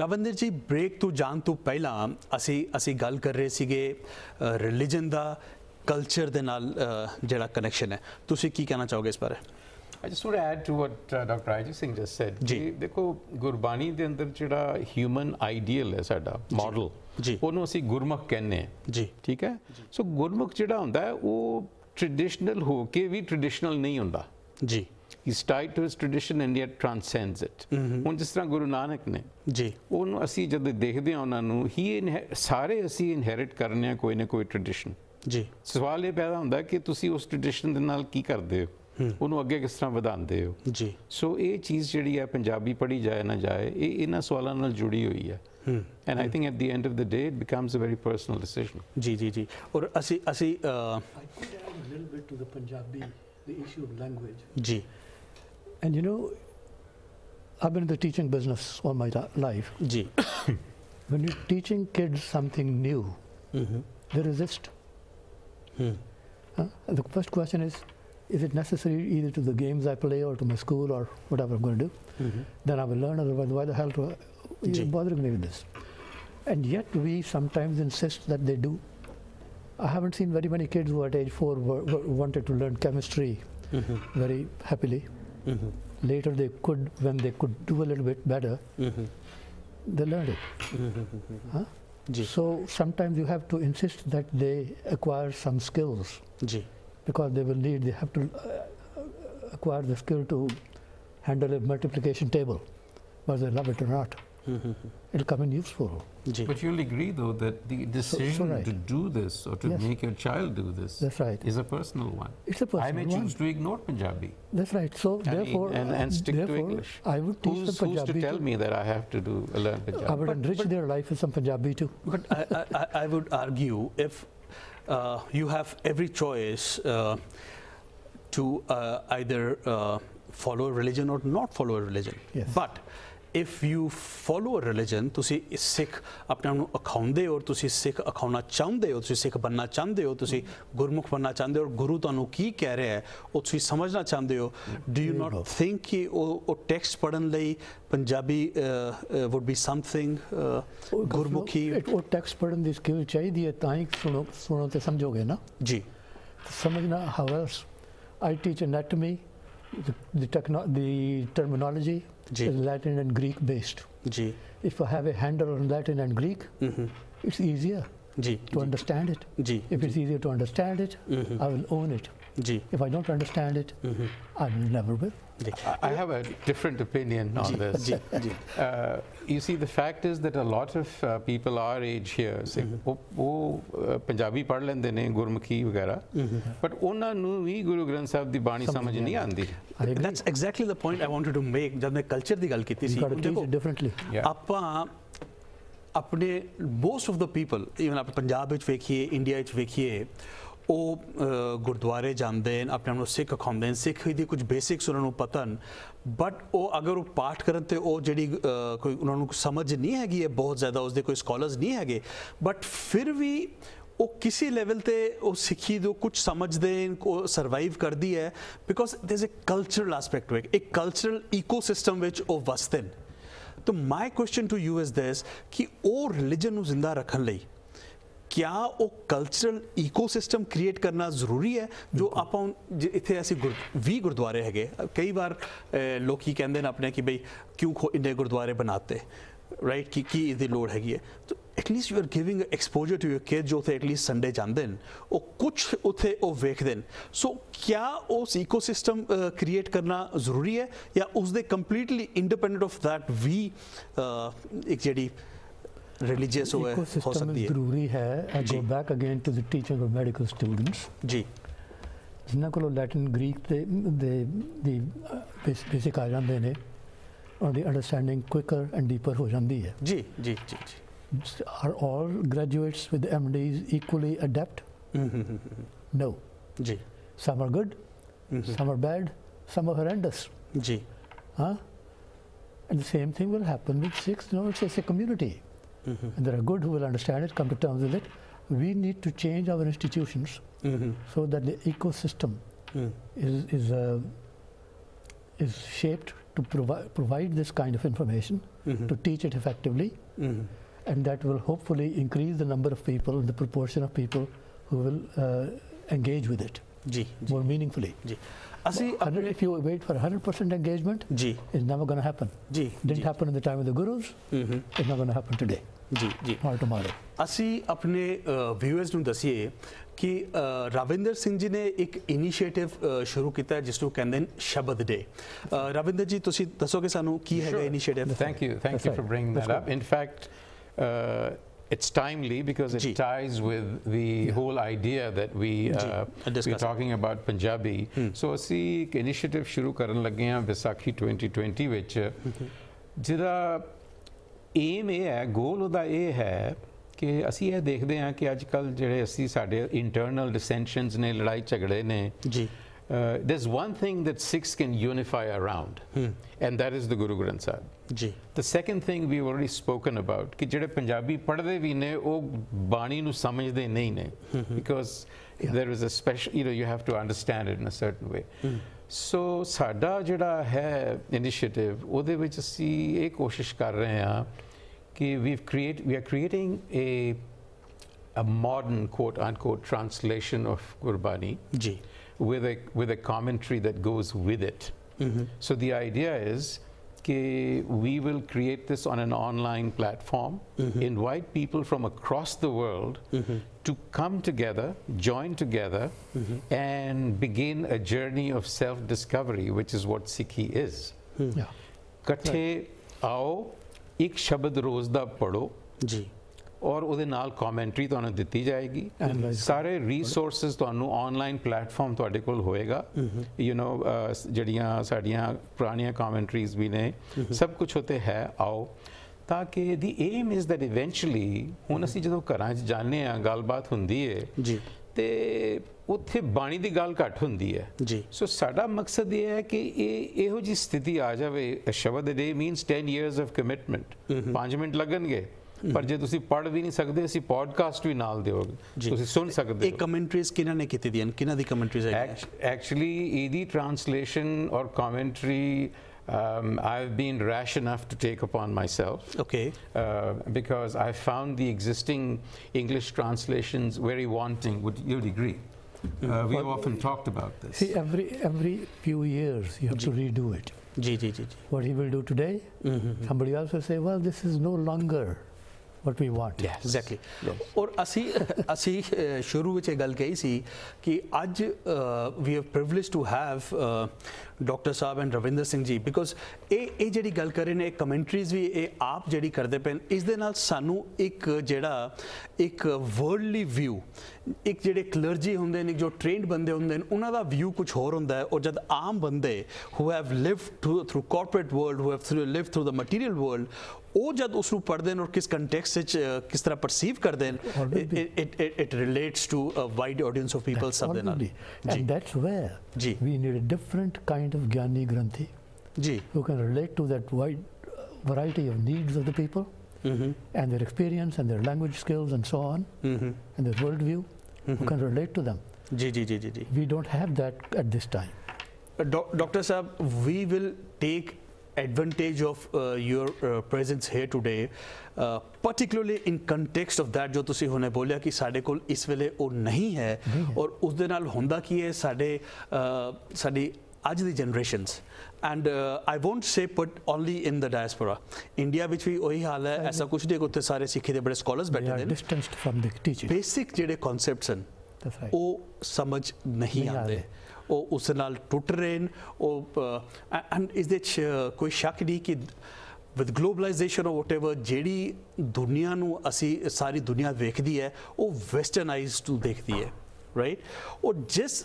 ਰਵਿੰਦਰ ਜੀ ਬ੍ਰੇਕ ਤੋਂ ਜਾਣ ਤੋਂ ਪਹਿਲਾਂ ਅਸੀਂ ਅਸੀਂ ਗੱਲ ਕਰ ਰਹੇ ਸੀਗੇ ਰਿਲੀਜਨ ਦਾ ਕਲਚਰ ਦੇ ਨਾਲ ਜਿਹੜਾ ਕਨੈਕਸ਼ਨ ਹੈ ਤੁਸੀਂ ਕੀ ਕਹਿਣਾ ਚਾਹੋਗੇ ਇਸ ਬਾਰੇ I just want to add to what doctor Ajit Singh just said ਜੀ ਦੇਖੋ ਗੁਰਬਾਣੀ ਦੇ ਅੰਦਰ ਜਿਹੜਾ ਹਿਊਮਨ ਆਈਡੀਅਲ ਹੈ ਸਾਡਾ ਮਾਡਲ ਜੀ ਉਹਨੂੰ ਅਸੀਂ ਗੁਰਮੁਖ ਕਹਿੰਦੇ ਹਾਂ ਜੀ ਠੀਕ ਹੈ ਸੋ ਗੁਰਮੁਖ ਜਿਹੜਾ ਹੁੰਦਾ ਹੈ ਉਹ ਟ੍ਰੈਡੀਸ਼ਨਲ ਹੋ ਕੇ ਵੀ ਟ੍ਰੈਡੀਸ਼ਨਲ ਨਹੀਂ ਹੁੰਦਾ ਜੀ he's tied to his tradition and yet transcends it mm-hmm. ਹੁਣ ਜਿਸ ਤਰ੍ਹਾਂ ਗੁਰੂ ਨਾਨਕ ਨੇ ਜੀ ਉਹਨੂੰ ਅਸੀਂ ਜਦ ਦੇਖਦੇ ਆ ਉਹਨਾਂ ਨੂੰ ਹੀ ਸਾਰੇ ਅਸੀਂ ਇਨਹੈਰਿਟ ਕਰਨੇ ਆ ਕੋਈ ਨਾ ਕੋਈ ਟ੍ਰੈਡੀਸ਼ਨ ਜੀ ਸਵਾਲ ਇਹ ਪੈਦਾ ਹੁੰਦਾ ਕਿ ਤੁਸੀਂ ਉਸ ਟ੍ਰੈਡੀਸ਼ਨ ਦੇ ਨਾਲ ਕੀ ਕਰਦੇ ਹੋ ਉਹਨੂੰ ਅੱਗੇ ਕਿਸ ਤਰ੍ਹਾਂ ਵਧਾਉਂਦੇ ਹੋ ਜੀ ਸੋ ਇਹ ਚੀਜ਼ ਜਿਹੜੀ ਹੈ ਪੰਜਾਬੀ ਪੜ੍ਹੀ ਜਾਏ ਨਾ ਜਾਏ ਇਹ ਇਹਨਾਂ ਸਵਾਲਾਂ ਨਾਲ ਜੁੜੀ ਹੋਈ ਹੈ and I think at the end of the day it becomes a very personal decision ਜੀ ਜੀ ਜੀ ਔਰ ਅਸੀਂ ਅਸੀਂ little bit to the Punjabi the issue of language ਜੀ And you know, I've been in the teaching business all my life. Gee. when you're teaching kids something new, mm-hmm. they resist. Hmm. Huh? The first question is, is it necessary either to the games I play or to my school or whatever I'm going to do? Mm-hmm. Then I will learn. Otherwise, why the hell are you bothering me with this? And yet we sometimes insist that they do. I haven't seen very many kids who at age four were, were wanted to learn chemistry mm-hmm. very happily. Mm -hmm. Later they could, when they could do a little bit better, mm -hmm. they learned it. Mm-hmm. Huh? So sometimes you have to insist that they acquire some skills. Ji. Because they will need, they have to uh, uh acquire the skill to handle a multiplication table, whether they love it or not. It'll come in useful. But you'll agree, though, that the decision so, so right. to do this or to yes. make your child do this That's right. is a personal one. It's a personal one. I may one. choose to ignore Punjabi. That's right. So, and therefore, and, and uh, stick therefore, to English. I would teach who's, Punjabi. Who's to tell me that I have to do uh, learn Punjabi? I would but, enrich but, their life with some Punjabi too. But I, I, I, would argue if uh, you have every choice uh, to uh, either uh, follow a religion or not follow a religion. Yes. But if you follow a religion ਤੁਸੀਂ ਸਿੱਖ ਆਪਣੇ ਨੂੰ ਅਖਾਉਂਦੇ ਹੋ ਤੁਸੀਂ ਸਿੱਖ ਅਖਾਉਣਾ ਚਾਹੁੰਦੇ ਹੋ ਤੁਸੀਂ ਸਿੱਖ ਬੰਨਾ ਚਾਹੁੰਦੇ ਹੋ ਤੁਸੀਂ ਗੁਰਮੁਖ ਬੰਨਾ ਚਾਹੁੰਦੇ ਹੋ ਗੁਰੂ ਤੁਹਾਨੂੰ ਕੀ ਕਹਿ ਰਿਹਾ ਹੈ ਉਹ ਤੁਸੀਂ ਸਮਝਣਾ ਚਾਹੁੰਦੇ ਹੋ ਡੂ ਯੂ ਨਾਟ ਥਿੰਕ ਕਿ ਉਹ ਉਹ ਟੈਕਸਟ ਪੜਨ ਲਈ Punjabi would be something Gurmukhi ਉਹ ਟੈਕਸਟ ਪੜਨ ਦੀ ਸਕਿੱਲ ਚਾਹੀਦੀ ਹੈ ਤਾਂ ਹੀ ਸੁਣੋ ਸੁਣੋ ਤੇ ਸਮਝੋਗੇ ਨਾ ਜੀ ਸਮਝਣਾ however I teach anatomy the the, the terminology G. is Latin and Greek based. G. If I have a handle on Latin and Greek, mm -hmm. it's easier G. to G. understand it. G. If it's easier to understand it, mm -hmm. I will own it. G. If I don't understand it, mm -hmm. I will never will. I have a different opinion on this. Uh, you see, the fact is that a lot of uh, people our age here, say, ਉਹ ਪੰਜਾਬੀ ਪੜ੍ਹ ਲੈਂਦੇ ਨੇ ਗੁਰਮੁਖੀ ਵਗੈਰਾ ਬਟ ਉਹਨਾਂ ਨੂੰ ਵੀ ਗੁਰੂ ਗ੍ਰੰਥ ਸਾਹਿਬ ਦੀ ਬਾਣੀ ਸਮਝ ਨਹੀਂ ਆਉਂਦੀ that's exactly the point I wanted to make ਜਦ ਮੈਂ ਕਲਚਰ ਦੀ ਗੱਲ ਕੀਤੀ ਸੀ ਦੇਖੋ ਡਿਫਰੈਂਟਲੀ ਆਪਾਂ ਆਪਣੇ most of the people even ਆਪ ਪੰਜਾਬ ਵਿੱਚ ਵੇਖੀਏ ਇੰਡੀਆ ਵਿੱਚ ਵੇਖੀਏ ਉਹ ਗੁਰਦੁਆਰੇ ਜਾਂਦੇ ਨੇ ਆਪਣੇ ਆਪ ਨੂੰ ਸਿੱਖ ਖਾਉਂਦੇ ਨੇ ਸਿੱਖ ਦੀ ਕੁਝ ਬੇਸਿਕਸ ਉਹਨਾਂ ਨੂੰ ਪਤਨ ਬਟ ਉਹ ਅਗਰ ਉਹ ਪਾਠ ਕਰਨ ਤੇ ਉਹ ਜਿਹੜੀ ਕੋਈ ਉਹਨਾਂ ਨੂੰ ਸਮਝ ਨਹੀਂ ਹੈਗੀ ਇਹ ਬਹੁਤ ਜ਼ਿਆਦਾ ਉਸਦੇ ਕੋਈ ਸਕਾਲਰਸ ਨਹੀਂ ਹੈਗੇ ਬਟ ਫਿਰ ਵੀ ਉਹ ਕਿਸੇ ਲੈਵਲ ਤੇ ਉਹ ਸਿੱਖੀ ਦੋ ਕੁਝ ਸਮਝਦੇ ਨੇ ਉਹ ਸਰਵਾਈਵ ਕਰਦੀ ਹੈ because there is a cultural aspect ਵਿੱਚ ਇੱਕ ਕਲਚਰਲ ਇਕੋਸਿਸਟਮ ਵਿੱਚ ਉਹ ਵਸਦੇ ਨੇ ਤੋਂ my question to you is this ਕਿ ਉਹ ਰਿਲੀਜੀਅਨ ਨੂੰ ਜ਼ਿੰਦਾ ਰੱਖਣ ਲਈ ਕਿਆ ਉਹ ਕਲਚਰਲ ਇਕੋਸਿਸਟਮ ਕ੍ਰੀਏਟ ਕਰਨਾ ਜ਼ਰੂਰੀ ਹੈ ਜੋ ਆਪਾਂ ਇੱਥੇ ਅਸੀਂ ਵੀ ਗੁਰਦੁਆਰੇ ਹੈਗੇ ਕਈ ਵਾਰ ਲੋਕੀ ਕਹਿੰਦੇ ਨੇ ਆਪਣੇ ਕਿ ਭਈ ਕਿਉਂ ਇੰਨੇ ਗੁਰਦੁਆਰੇ ਬਣਾਤੇ ਰਾਈਟ ਕਿ ਕੀ ਇਹਦੀ ਲੋੜ ਹੈਗੀ ਹੈ ਤਾਂ at least you are giving exposure to your kid ਜੋ ਉਥੇ ਐਟਲੀਸਟ ਸੰਡੇ ਜਾਂਦੇ ਨੇ ਉਹ ਕੁਝ ਉਥੇ ਉਹ ਵੇਖਦੇ ਨੇ ਸੋ ਕਿਆ ਉਸ ਇਕੋਸਿਸਟਮ ਕ੍ਰੀਏਟ ਕਰਨਾ ਜ਼ਰੂਰੀ ਹੈ ਜਾਂ ਉਸ ਦੇ ਕੰਪਲੀਟਲੀ ਇੰਡੀਪੈਂਡੈਂਟ ਆਫ ਥੈਟ ਵੀ ਇੱਕ ਜਿਹੜੀ रिलीजियस हो, हो सकती है जरूरी है I go back again to the teaching of medical students जी ਜਿਨ੍ਹਾਂ ਕੋਲੋਂ ਲੈਟਿਨ ਗ੍ਰੀਕ ਤੇ ਦੇ ਦੀ ਬੇਸਿਕ ਆ ਜਾਂਦੇ ਨੇ ਉਹਨਾਂ ਦੀ ਅੰਡਰਸਟੈਂਡਿੰਗ ਕੁਇਕਰ ਐਂਡ ਡੀਪਰ ਹੋ ਜਾਂਦੀ ਹੈ ਜੀ ਜੀ ਜੀ ਜੀ are all graduates with MDs equally adapt no ਜੀ some are good some are bad some are horrendous ਜੀ ਹਾਂ and the same thing will happen with six no it's a community Mm -hmm. And there are good who will understand it, come to terms with it. We need to change our institutions mm -hmm. so that the ecosystem mm. is is uh, is shaped to provi- provide this kind of information, -hmm. to teach it effectively, mm-hmm. and that will hopefully increase the number of people, the proportion of people who will uh, engage with it जी, more meaningfully. जी. Ah, see, if you wait for 100% engagement, जी. it's never going to happen. Didn't happen in the time of the gurus, mm-hmm. it's not going to happen today. ਜੀ ਜੀ ਹਾਂ ਟਮਾਰੋ ਅਸੀਂ ਆਪਣੇ ਵਿਊਅਰਸ ਨੂੰ ਦਸੀਏ ਕਿ ਰਵਿੰਦਰ ਸਿੰਘ ਜੀ ਨੇ ਇੱਕ ਇਨੀਸ਼ੀਏਟਿਵ ਸ਼ੁਰੂ ਕੀਤਾ ਜਿਸ ਨੂੰ ਕਹਿੰਦੇ ਨੇ ਸ਼ਬਦ ਡੇ ਰਵਿੰਦਰ ਜੀ ਤੁਸੀਂ ਦੱਸੋਗੇ ਸਾਨੂੰ ਕੀ ਹੈਗਾ initiative thank you thank you for bringing that up in fact it's timely because it Ji. ties with the yeah. whole idea that we uh, we're talking about Punjabi. Hmm. So ਅਸੀਂ ਇੱਕ ਇਨੀਸ਼ੀਏਟਿਵ ਸ਼ੁਰੂ ਕਰਨ ਲੱਗੇ ਹਾਂ ਵਿਸਾਖੀ 2020 ਵਿੱਚ ਜਿਹਦਾ ਏਮ ਇਹ ਹੈ ਗੋਲ ਉਹਦਾ ਇਹ ਹੈ ਕਿ ਅਸੀਂ ਇਹ ਦੇਖਦੇ ਹਾਂ ਕਿ ਅੱਜ ਕੱਲ ਜਿਹੜੇ ਅਸੀਂ ਸਾਡੇ ਇੰਟਰਨਲ ਡਿਸੈਂਸ਼ਨਸ ਨੇ ਲੜਾਈ ਝਗੜੇ ਨੇ ਜੀ this is one thing that Sikhs can unify around and that is the Guru Granth Sahib ji the second thing we already spoken about ਕਿ ਜਿਹੜੇ ਪੰਜਾਬੀ ਪੜ੍ਹਦੇ ਵੀ ਨੇ ਉਹ ਬਾਣੀ ਨੂੰ ਸਮਝਦੇ ਨਹੀਂ ਨੇ because there is a special you know you have to understand it in a certain way So, ਸਾਡਾ ਜਿਹੜਾ ਹੈ initiative We are creating a modern quote unquote translation of Qurbani with a commentary that goes with it. Mm-hmm. So the idea is we will create this on an online platform, mm-hmm. invite people from across the world mm-hmm. to come together, join together, mm -hmm. and begin a journey of self discovery, which is what Sikhi is. ਇਕੱਠੇ ਆਓ ਇੱਕ ਸ਼ਬਦ ਰੋਜ਼ ਦਾ ਪੜੋ ਜੀ ਔਰ ਉਹਦੇ ਨਾਲ ਕਮੈਂਟਰੀ ਤੁਹਾਨੂੰ ਦਿੱਤੀ ਜਾਏਗੀ ਸਾਰੇ ਰਿਸੋਰਸਸ ਤੁਹਾਨੂੰ ਆਨਲਾਈਨ ਪਲੇਟਫਾਰਮ ਤੁਹਾਡੇ ਕੋਲ ਹੋਏਗਾ ਯੂ نو ਜਿਹੜੀਆਂ ਸਾਡੀਆਂ ਪੁਰਾਣੀਆਂ ਕਮੈਂਟਰੀਜ਼ ਵੀ ਨੇ ਸਭ ਕੁਝ ਉਤੇ ਹੈ ਆਓ ਤਾਂ ਕਿ the aim is that eventually ਹੁਣ ਅਸੀਂ ਜਦੋਂ ਘਰਾਂ 'ਚ ਜਾਂਦੇ ਆ ਗੱਲਬਾਤ ਹੁੰਦੀ ਏ ਜੀ ਤੇ ਉੱਥੇ ਬਾਣੀ ਦੀ ਗੱਲ ਘੱਟ ਹੁੰਦੀ ਹੈ ਜੀ ਸੋ ਸਾਡਾ ਮਕਸਦ ਇਹ ਹੈ ਕਿ ਇਹ ਇਹੋ ਜੀ ਸਥਿਤੀ ਆ ਜਾਵੇ ਸ਼ਬਦ ਦੇ means 10 years of commitment 5 minute ਲੱਗਣਗੇ ਪਰ ਜੇ ਤੁਸੀਂ ਪੜ ਵੀ ਨਹੀਂ ਸਕਦੇ ਅਸੀਂ ਪੋਡਕਾਸਟ ਵੀ ਨਾਲ ਦਿਓਗੇ ਤੁਸੀਂ ਸੁਣ ਸਕਦੇ ਹੋ ਇਹ ਕਮੈਂਟਰੀਜ਼ ਕਿਨਾਂ ਨੇ ਕੀਤੀ ਦੀਆਂ ਕਿਹਨਾਂ ਦੀ ਕਮੈਂਟਰੀਜ਼ ਹੈ ਐਕਚੁਅਲੀ ਇਹਦੀ ਟ੍ਰਾਂਸਲੇਸ਼ਨ ਔਰ commentary um, I've been rash enough to take upon myself. Okay. Uh, because I found the existing English translations very wanting. Would you agree? Uh, mm. we often talked about this. See, every every few years you have to redo it. G, G, G, What he will do today, mm -hmm. somebody else will say, well, this is no longer what we want yes exactly ਔਰ ਅਸੀਂ ਅਸੀਂ ਸ਼ੁਰੂ ਵਿੱਚ ਇਹ ਗੱਲ ਕਹੀ ਸੀ ਕਿ ਅੱਜ ਵੀ have privilege to have doctor Sahib and Ravinder Singh ji because ਇਹ ਇਹ ਜਿਹੜੀ ਗੱਲ ਕਰ ਰਹੇ ਨੇ ਕਮੈਂਟਰੀਜ਼ ਵੀ ਇਹ ਆਪ ਜਿਹੜੀ ਕਰਦੇ ਪੈਣ ਇਸ ਦੇ ਨਾਲ ਸਾਨੂੰ ਇੱਕ ਜਿਹੜਾ ਇੱਕ ਵਰਲਡਲੀ ਵਿਊ ਇੱਕ ਜਿਹੜੇ ਕਲਰਜੀ ਹੁੰਦੇ ਨੇ ਜੋ ਟ੍ਰੇਨਡ ਬੰਦੇ ਹੁੰਦੇ ਨੇ ਉਹਨਾਂ ਦਾ ਵਿਊ ਕੁਝ ਹੋਰ ਹੁੰਦਾ ਹੈ ਔਰ ਜਦ ਆਮ ਬੰਦੇ who have lived through corporate world who have lived through the material world ਉਹ ਜਦ ਉਸ ਨੂੰ ਪੜ੍ਹਦੇ ਨੇ ਔਰ ਕਿਸ ਕੰਟੈਕਸਟ ਵਿੱਚ ਕਿਸ ਤਰ੍ਹਾਂ ਪਰਸੀਵ ਕਰਦੇ ਨੇ it it relates to a wide audience of people ਸਭ ਦੇ ਨਾਲ ਜੀ ਦੈਟਸ ਵੇਅਰ ਜੀ we need a different kind of giani granthi ਜੀ who can relate to that wide variety of needs of the people mm-hmm. and their experience and their language skills and so on mm-hmm. and their worldview who mm-hmm. can relate to them. Ji, ji, ji, ji, ji. We don't have that at this time. Uh, doctor Saab, we will take advantage of uh, your uh, presence here today uh, particularly in context of that ਜੋ ਤੁਸੀਂ ਹੁਣੇ ਬੋਲਿਆ ਕਿ ਸਾਡੇ ਕੋਲ ਇਸ ਵੇਲੇ ਉਹ ਨਹੀਂ ਹੈ ਔਰ ਉਸ ਦੇ ਨਾਲ ਹੁੰਦਾ ਕੀ ਹੈ ਸਾਡੇ ਸਾਡੀ ਅੱਜ ਦੀ generations and I won't say but only in the diaspora India ਵਿੱਚ ਵੀ ਉਹੀ ਹਾਲ ਹੈ ਐਸਾ ਕੁਝ ਨਹੀਂ ਕਿ ਉੱਥੇ ਸਾਰੇ ਸਿੱਖੀ ਦੇ ਬੜੇ ਸਕਾਲਰਸ ਬੈਠੇ ਨੇ distanced from the teacher basic ਜਿਹੜੇ ਕਨਸੈਪਟਸ ਹਨ ਉਹ ਸਮਝ ਨਹੀਂ ਆਉਂਦੇ ਉਹ ਉਸ ਨਾਲ ਟੁੱਟ ਰਹੇ ਨੇ ਉਹ ਐਂਡ ਇਸ ਦੇ ਚ ਕੋਈ ਸ਼ੱਕ ਨਹੀਂ ਕਿ ਵਿਦ ਗਲੋਬਲਾਈਜੇਸ਼ਨ অর ਵਾਟਐਵਰ ਜਿਹੜੀ ਦੁਨੀਆ ਨੂੰ ਅਸੀਂ ਸਾਰੀ ਦੁਨੀਆ ਵੇਖਦੀ ਹੈ ਉਹ ਵੈਸਟਰਨਾਈਜ਼ਡ ਦੇਖਦੀ ਹੈ ਰਾਈਟ ਉਹ ਜਿਸ